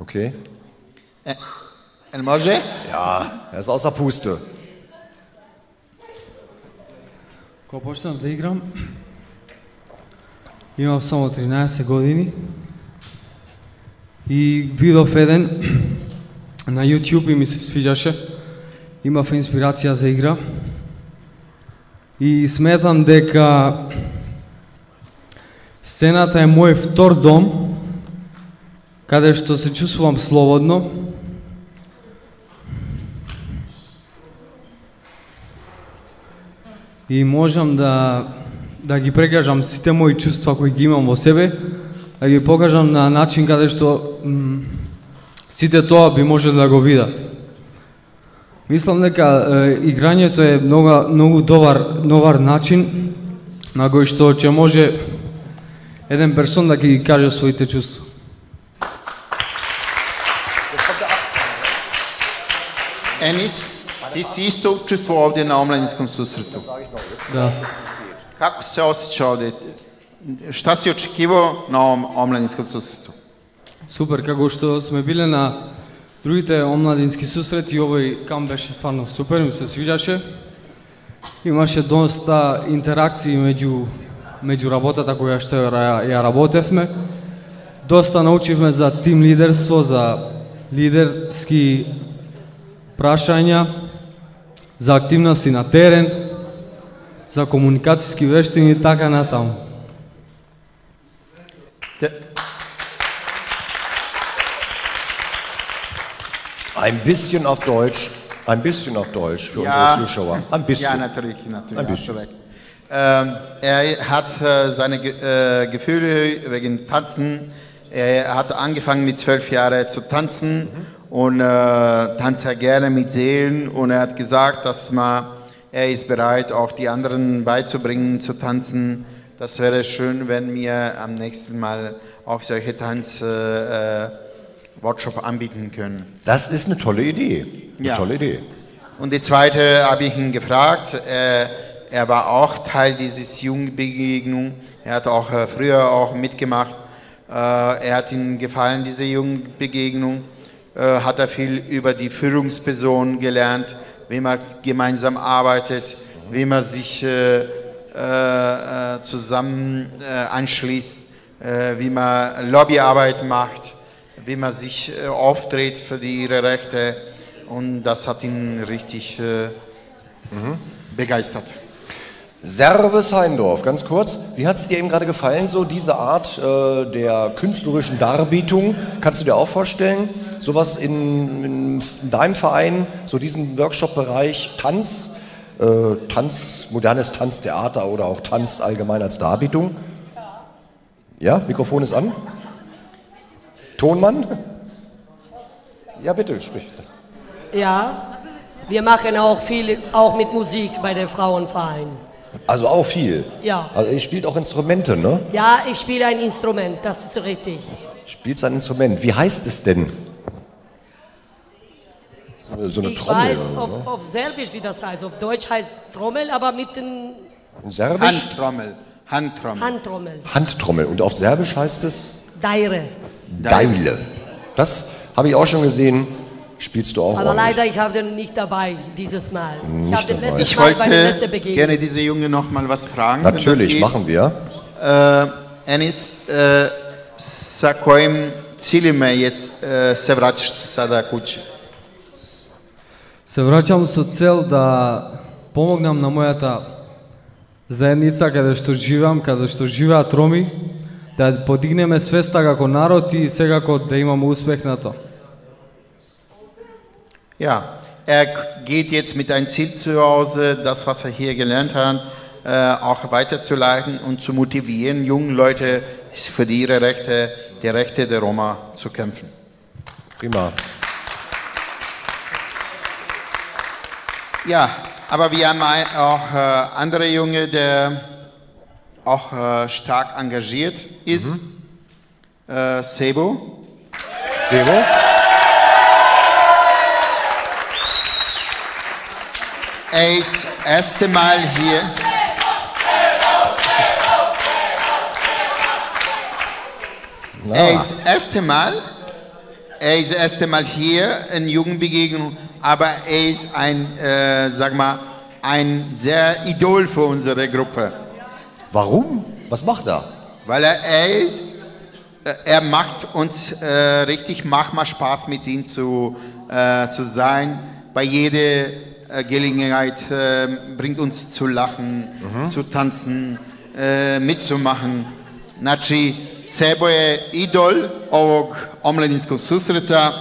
Okay. E, jel može? Ja, er ist außer Puste. Кога почнав да играм, имав само 13 години и видов еден на YouTube и ми се свиѓаше. Имав инспирација за игра. И сметам дека сцената е мој втор дом каде што се чувствувам слободно. И можам да да ги прекажам сите мои чувства кои ги имам во себе, да ги покажам на начин каде што м, сите тоа би може да го видат. Мислам дека е, играњето е многу многу добар новар начин на кој што ќе може еден персон да ги каже своите чувства. Енис, ти си исто учествувал овде на омладинском сусрету. Да. Како се осеќа овде? Шта си очекивао на ом, омладинском сусрету? Супер, како што сме биле на другите омладински сусрети, овој кам беше стварно супер, ми се свиѓаше. Имаше доста интеракции меѓу меѓу работата која што ја, ја работевме. Доста научивме за тим лидерство, за лидерски прашања, за активности на терен, за комуникацијски вештини и така натаму. Ein bisschen auf Deutsch, ein bisschen auf Deutsch für Ja. unsere Zuschauer. Ein bisschen. Ja, natürlich, natürlich. Ein bisschen. Ähm, er hat äh, seine äh, Gefühle wegen Tanzen. Er hat angefangen mit zwölf Jahren zu tanzen und äh, tanzt er gerne mit Seelen. Und er hat gesagt, dass man, er ist bereit, auch die anderen beizubringen zu tanzen. Das wäre schön, wenn wir am nächsten Mal auch solche Tanz-Workshop äh, Workshop anbieten können. Das ist eine tolle Idee. Eine Ja. tolle Idee. Und die zweite habe ich ihn gefragt. Äh, er war auch Teil dieses Jugendbegegnung. Er hat auch äh, früher auch mitgemacht. Äh, er hat ihm gefallen, diese Jugendbegegnung. Äh, hat er viel über die Führungsperson gelernt, wie man gemeinsam arbeitet, wie man sich zusammen anschließt, wie man Lobbyarbeit macht, wie man sich auftritt für die, ihre Rechte. Und das hat ihn richtig äh, begeistert. Servus Heindorf, ganz kurz. Wie hat es dir eben gerade gefallen, so diese Art äh, der künstlerischen Darbietung? Kannst du dir auch vorstellen, sowas in, in, in deinem Verein, so diesen Workshop-Bereich Tanz, äh, Tanz, modernes Tanztheater oder auch Tanz allgemein als Darbietung? Ja, Mikrofon ist an. Tonmann? Ja, bitte, sprich. Ja, wir machen auch viel, auch mit Musik bei den Frauenverein. Also auch viel. Ja. Also ihr spielt auch Instrumente, ne? Ja, ich spiele ein Instrument, das ist richtig. Spielt ein Instrument. Wie heißt es denn? So eine, so eine ich Trommel. weiß oder auf, ne? auf Serbisch, wie das heißt. Auf Deutsch heißt Trommel, aber mit den In Serbisch? Handtrommel. Handtrommel. Handtrommel. Handtrommel. Und auf Serbisch heißt es Daire. Deile. Das habe ich auch schon gesehen. Spielst du auch Aber ordentlich. leider, ich habe den nicht dabei dieses Mal. Nicht ich habe den dabei. letztes Ich Mal bei der letzten wollte Begegnung. gerne diese Junge noch mal was fragen. wenn das Natürlich, geht. machen wir. Äh, Enis, äh, sa kojim ciljima jetzt äh, se vraćaš sada kući? Се враќам со цел да помогнам на мојата заедница каде што живеам, каде што живеат роми, да подигнеме свеста како народ и секако да имаме успех на тоа. Ja, er geht jetzt mit einem Ziel zu Hause, das, was er hier gelernt hat, äh, auch weiterzuleiten und zu motivieren, junge Leute für ihre Rechte, die Rechte der Roma zu kämpfen. Prima. Ja, aber wir haben auch äh, andere Junge, der auch äh, stark engagiert ist. Äh, Sebo. Sebo? Das erste Mal hier. Er ist das erste Mal, er ist das erste Mal hier in Jugendbegegnung, aber er ist ein, äh, sag mal, ein sehr Idol für unsere Gruppe. Warum? Was macht er? Weil er, er ist, äh, er macht uns äh, richtig, macht mal Spaß mit ihm zu, äh, zu sein. Bei jeder Gelegenheit äh, bringt uns zu lachen, zu tanzen, äh, mitzumachen. Znači, Sebo je idol ovog omladinskog susreta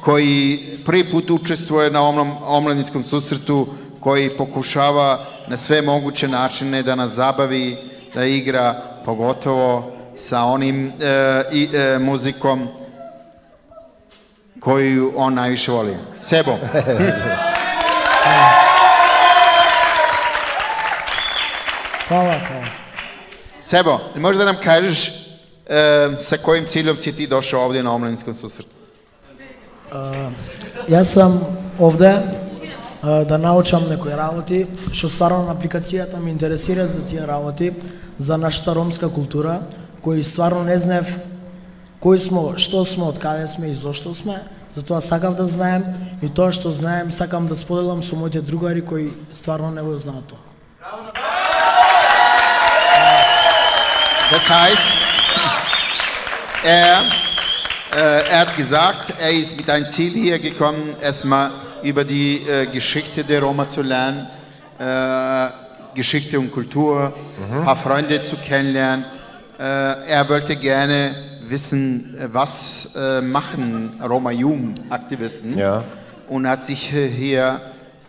koji prvi put učestvuje na omladinskom susretu koji pokušava na sve moguće načine da nas zabavi, da igra pogotovo sa onim e, i, e, muzikom koju on najviše voli. Sebo. <laughs> Hvala, hvala. Sebo, možda nam kažeš e, sa kojim ciljom si ti došao ovdje na omladinskom susretu? Uh, Јас сам овде uh, да научам некои работи, што стварно на апликацијата ме интересира за тие работи, за нашата ромска култура, кои стварно не знаев кои смо, што сме, од каде сме и зошто сме, затоа сакав да знаем и тоа што знаем сакам да споделам со моите другари кои стварно не го знаат тоа. Das heißt, <clears throat> er, äh, er hat gesagt, er ist mit einem Ziel hier gekommen, erstmal über die äh, Geschichte der Roma zu lernen, äh, Geschichte und Kultur, ein paar Freunde zu kennenlernen. Äh, er wollte gerne wissen, äh, was äh, machen Roma-Jugendaktivisten Ja. und hat sich äh, hier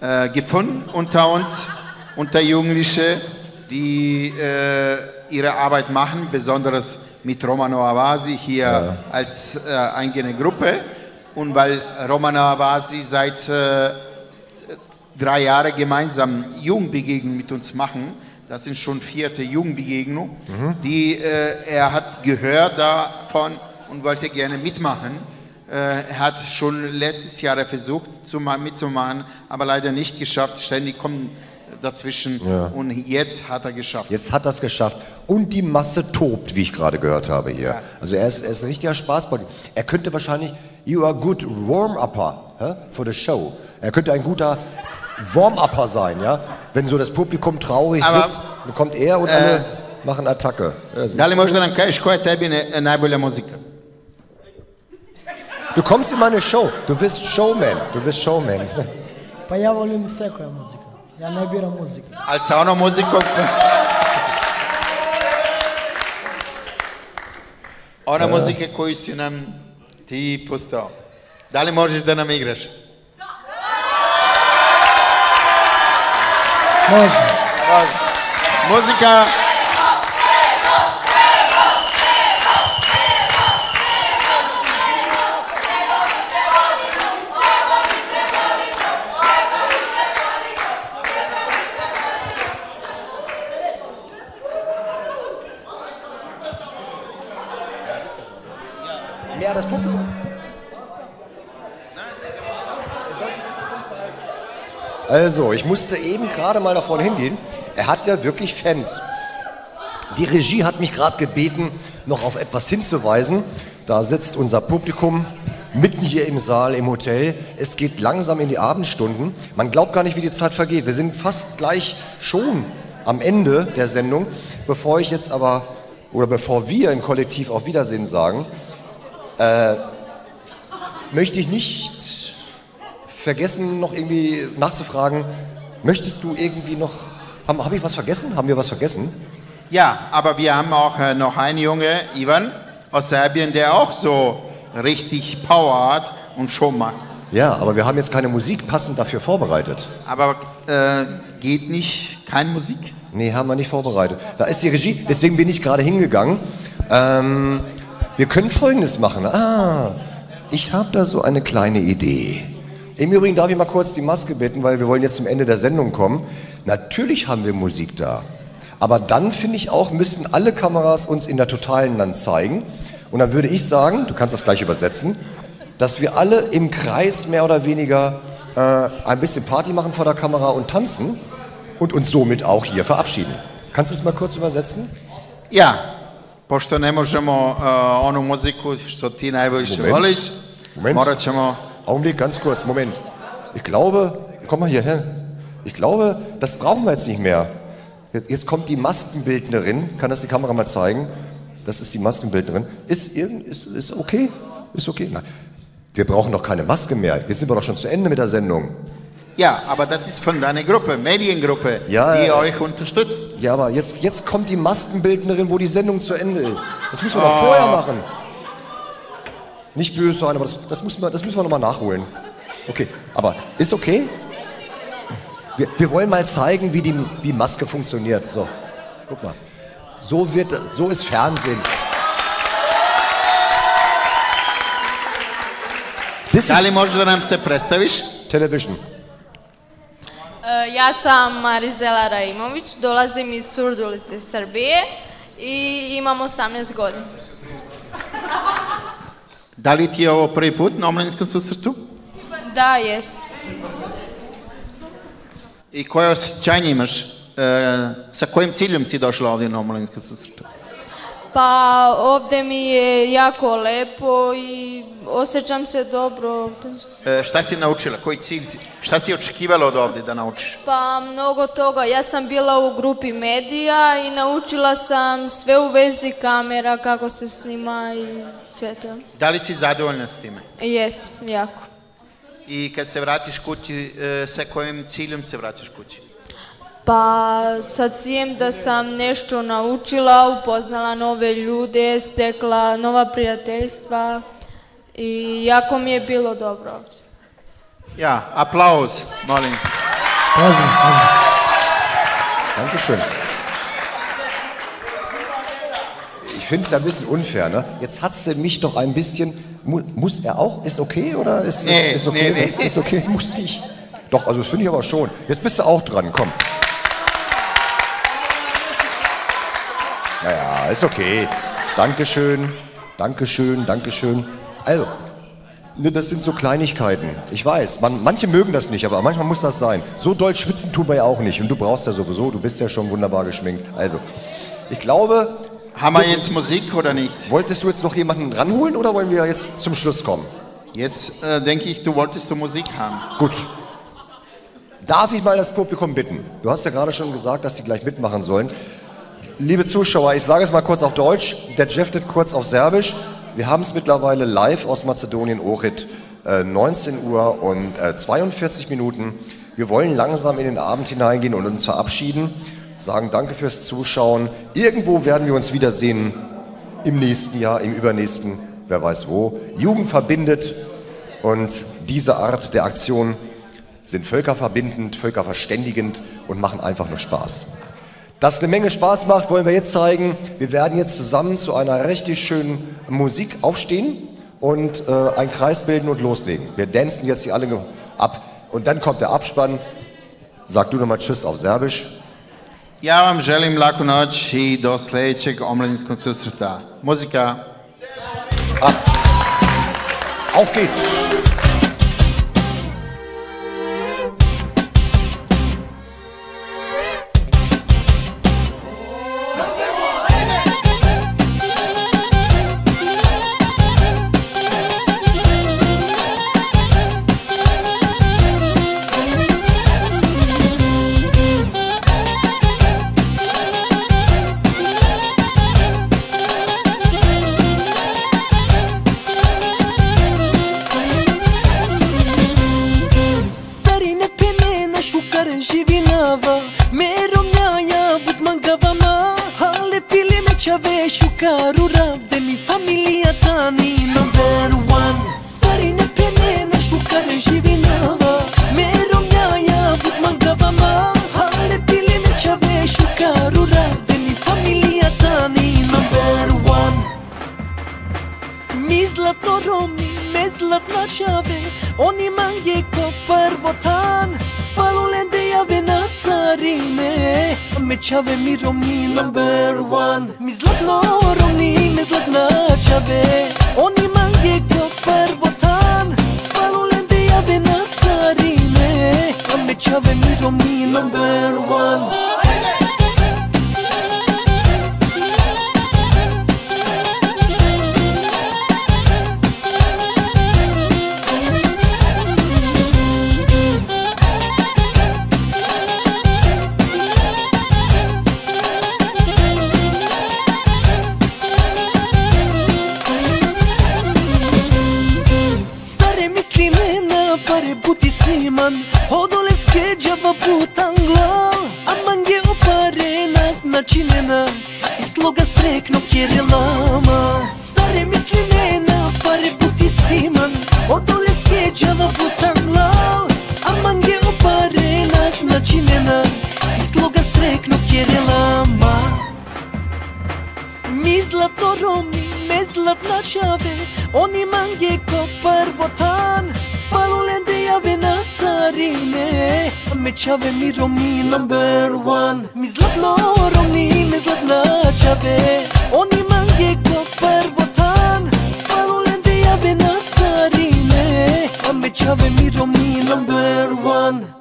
äh, gefunden unter uns, unter Jugendliche, die äh, ihre Arbeit machen, besonders mit Romano Avasi hier als äh, eigene Gruppe. Und weil Romano Avasi seit äh, drei Jahren gemeinsam Jugendbegegnungen mit uns machen, das sind schon vierte Jugendbegegnungen, die äh, er hat gehört davon und wollte gerne mitmachen. Äh, er hat schon letztes Jahr versucht zu, ma- mitzumachen, aber leider nicht geschafft. Ständig kommen dazwischen Ja. und jetzt hat er geschafft. Jetzt hat er es geschafft. Und die Masse tobt, wie ich gerade gehört habe hier. Also er ist, er ist ein richtiger Spaßball. Er könnte wahrscheinlich, you are good warm-upper for the show. Er könnte ein guter Warm-Upper sein, ja? Wenn so das Publikum traurig Aber, sitzt, dann kommt er und äh, alle machen Attacke. Ja, da li možda nam? Ne- du kommst in meine Show. Du bist Showman. Du bist Showman. Pa ja volim sve koja muzika. Ja ne biram muziku. Ali sa onom muzikom... Ona muzika koju si nam ti pustao. Da li možeš da nam igraš? Música. Also, ich musste eben gerade mal da vorne hingehen. Er hat ja wirklich Fans. Die Regie hat mich gerade gebeten, noch auf etwas hinzuweisen. Da sitzt unser Publikum mitten hier im Saal im Hotel. Es geht langsam in die Abendstunden. Man glaubt gar nicht, wie die Zeit vergeht. Wir sind fast gleich schon am Ende der Sendung. Bevor ich jetzt aber, oder bevor wir im Kollektiv auf Wiedersehen sagen, äh, möchte ich nicht vergessen, noch irgendwie nachzufragen, möchtest du irgendwie noch, habe hab ich was vergessen? Haben wir was vergessen? Ja, aber wir haben auch äh, noch einen Junge, Ivan, aus Serbien, der auch so richtig Power hat und Show macht. Ja, aber wir haben jetzt keine Musik passend dafür vorbereitet. Aber äh, geht nicht, keine Musik? Nee, haben wir nicht vorbereitet. Da ist die Regie, deswegen bin ich gerade hingegangen. Ähm, wir können Folgendes machen. Ah, ich habe da so eine kleine Idee. Im Übrigen darf ich mal kurz die Maske bitten, weil wir wollen jetzt zum Ende der Sendung kommen. Natürlich haben wir Musik da. Aber dann finde ich auch, müssten alle Kameras uns in der totalen Land zeigen. Und dann würde ich sagen, du kannst das gleich übersetzen, dass wir alle im Kreis mehr oder weniger äh, ein bisschen Party machen vor der Kamera und tanzen und uns somit auch hier verabschieden. Kannst du es mal kurz übersetzen? Ja, pošto ne možemo uh, onu muziku što ti Moment. voliš, morat ćemo... Augenblick, ganz kurz, Moment. Ich glaube, komm mal hierher. Ich glaube, das brauchen wir jetzt nicht mehr. Jetzt, jetzt kommt die Maskenbildnerin. Kann das die Kamera mal zeigen? Das ist die Maskenbildnerin. Ist, irgend- ist, ist okay? Ist okay? Nein. Wir brauchen doch keine Maske mehr. Jetzt sind wir doch schon zu Ende mit der Sendung. Ja, aber das ist von deiner Gruppe, Mediengruppe, Ja, die ja. euch unterstützt. Ja, aber jetzt, jetzt kommt die Maskenbildnerin, wo die Sendung zu Ende ist. Das müssen wir doch Oh. vorher machen. Nicht böse sein, aber das, das, müssen wir, das müssen wir nochmal nachholen. Okay, aber ist okay? Wir, wir wollen mal zeigen, wie die wie Maske funktioniert. So, guck mal. So, wird, so ist Fernsehen. This Da li možeš da nam se predstaviš? Television. E, Ja sam Marizela Raimović, dolazim iz Surdulice, Srbije i imam 18 godina. Da li ti je ovo prvi put na omladinskom susretu? Da, jest. I koje osjećanje imaš? E, sa kojim ciljem si došla ovdje na omladinskom susretu? Pa ovdje mi je jako lepo i osjećam se dobro ovdje. E, šta si naučila? Koji cilj si? Šta si očekivala od ovdje da naučiš? Pa mnogo toga. Ja sam bila u grupi medija i naučila sam sve u vezi kamera, kako se snima i sve to. Da li si zadovoljna s time? Jes, jako. I kad se vratiš kući, e, sa kojim ciljem se vraćaš kući? Pa sa ciljem da sam nešto naučila, upoznala nove ljude, stekla nova prijateljstva i jako mi je bilo dobro ovdje. Ja, aplauz, molim. Pozdrav, pozdrav. Dankeschön. Ich finde es ja ein bisschen unfair, ne? Jetzt hat sie mich doch ein bisschen. Mu muss er auch? Ist okay oder ist, Nee, ist, ist okay? nee, nee. Ist okay, <laughs> muss nicht. Doch, also das finde ich aber schon. Jetzt bist du auch dran, komm. Naja, ist okay. Dankeschön, Dankeschön, Dankeschön. Also, ne, das sind so Kleinigkeiten. Ich weiß, man, manche mögen das nicht, aber manchmal muss das sein. So doll schwitzen tun wir ja auch nicht. Und du brauchst ja sowieso, du bist ja schon wunderbar geschminkt. Also, ich glaube. Haben wir jetzt Musik oder nicht? Wolltest du jetzt noch jemanden ranholen oder wollen wir jetzt zum Schluss kommen? Jetzt äh, denke ich, du wolltest du Musik haben. Gut. Darf ich mal das Publikum bitten? Du hast ja gerade schon gesagt, dass sie gleich mitmachen sollen. Liebe Zuschauer, ich sage es mal kurz auf Deutsch, der das kurz auf Serbisch. Wir haben es mittlerweile live aus Mazedonien, Ohrid, äh, 19 Uhr und äh, 42 Minuten. Wir wollen langsam in den Abend hineingehen und uns verabschieden. Sagen Danke fürs Zuschauen. Irgendwo werden wir uns wiedersehen im nächsten Jahr, im übernächsten, wer weiß wo. Jugend verbindet und diese Art der Aktion sind völkerverbindend, völkerverständigend und machen einfach nur Spaß. Dass es eine Menge Spaß macht, wollen wir jetzt zeigen. Wir werden jetzt zusammen zu einer richtig schönen Musik aufstehen und äh, einen Kreis bilden und loslegen. Wir dancen jetzt hier alle ab und dann kommt der Abspann. Sag du nochmal Tschüss auf Serbisch. Ja vam želim laku noć i do sljedećeg omladinskog susreta. Muzika. Auf geht's! нас начинена И слога стрекно керелама Mi zlatno romi, me zlatna čave Oni mange ko prvotan Palulende jave na sarine Me čave mi romi number one Mi zlatno romi, me zlatna čave Oni mange ko prvotan Palulende jave na sarine Me čave mi romi number one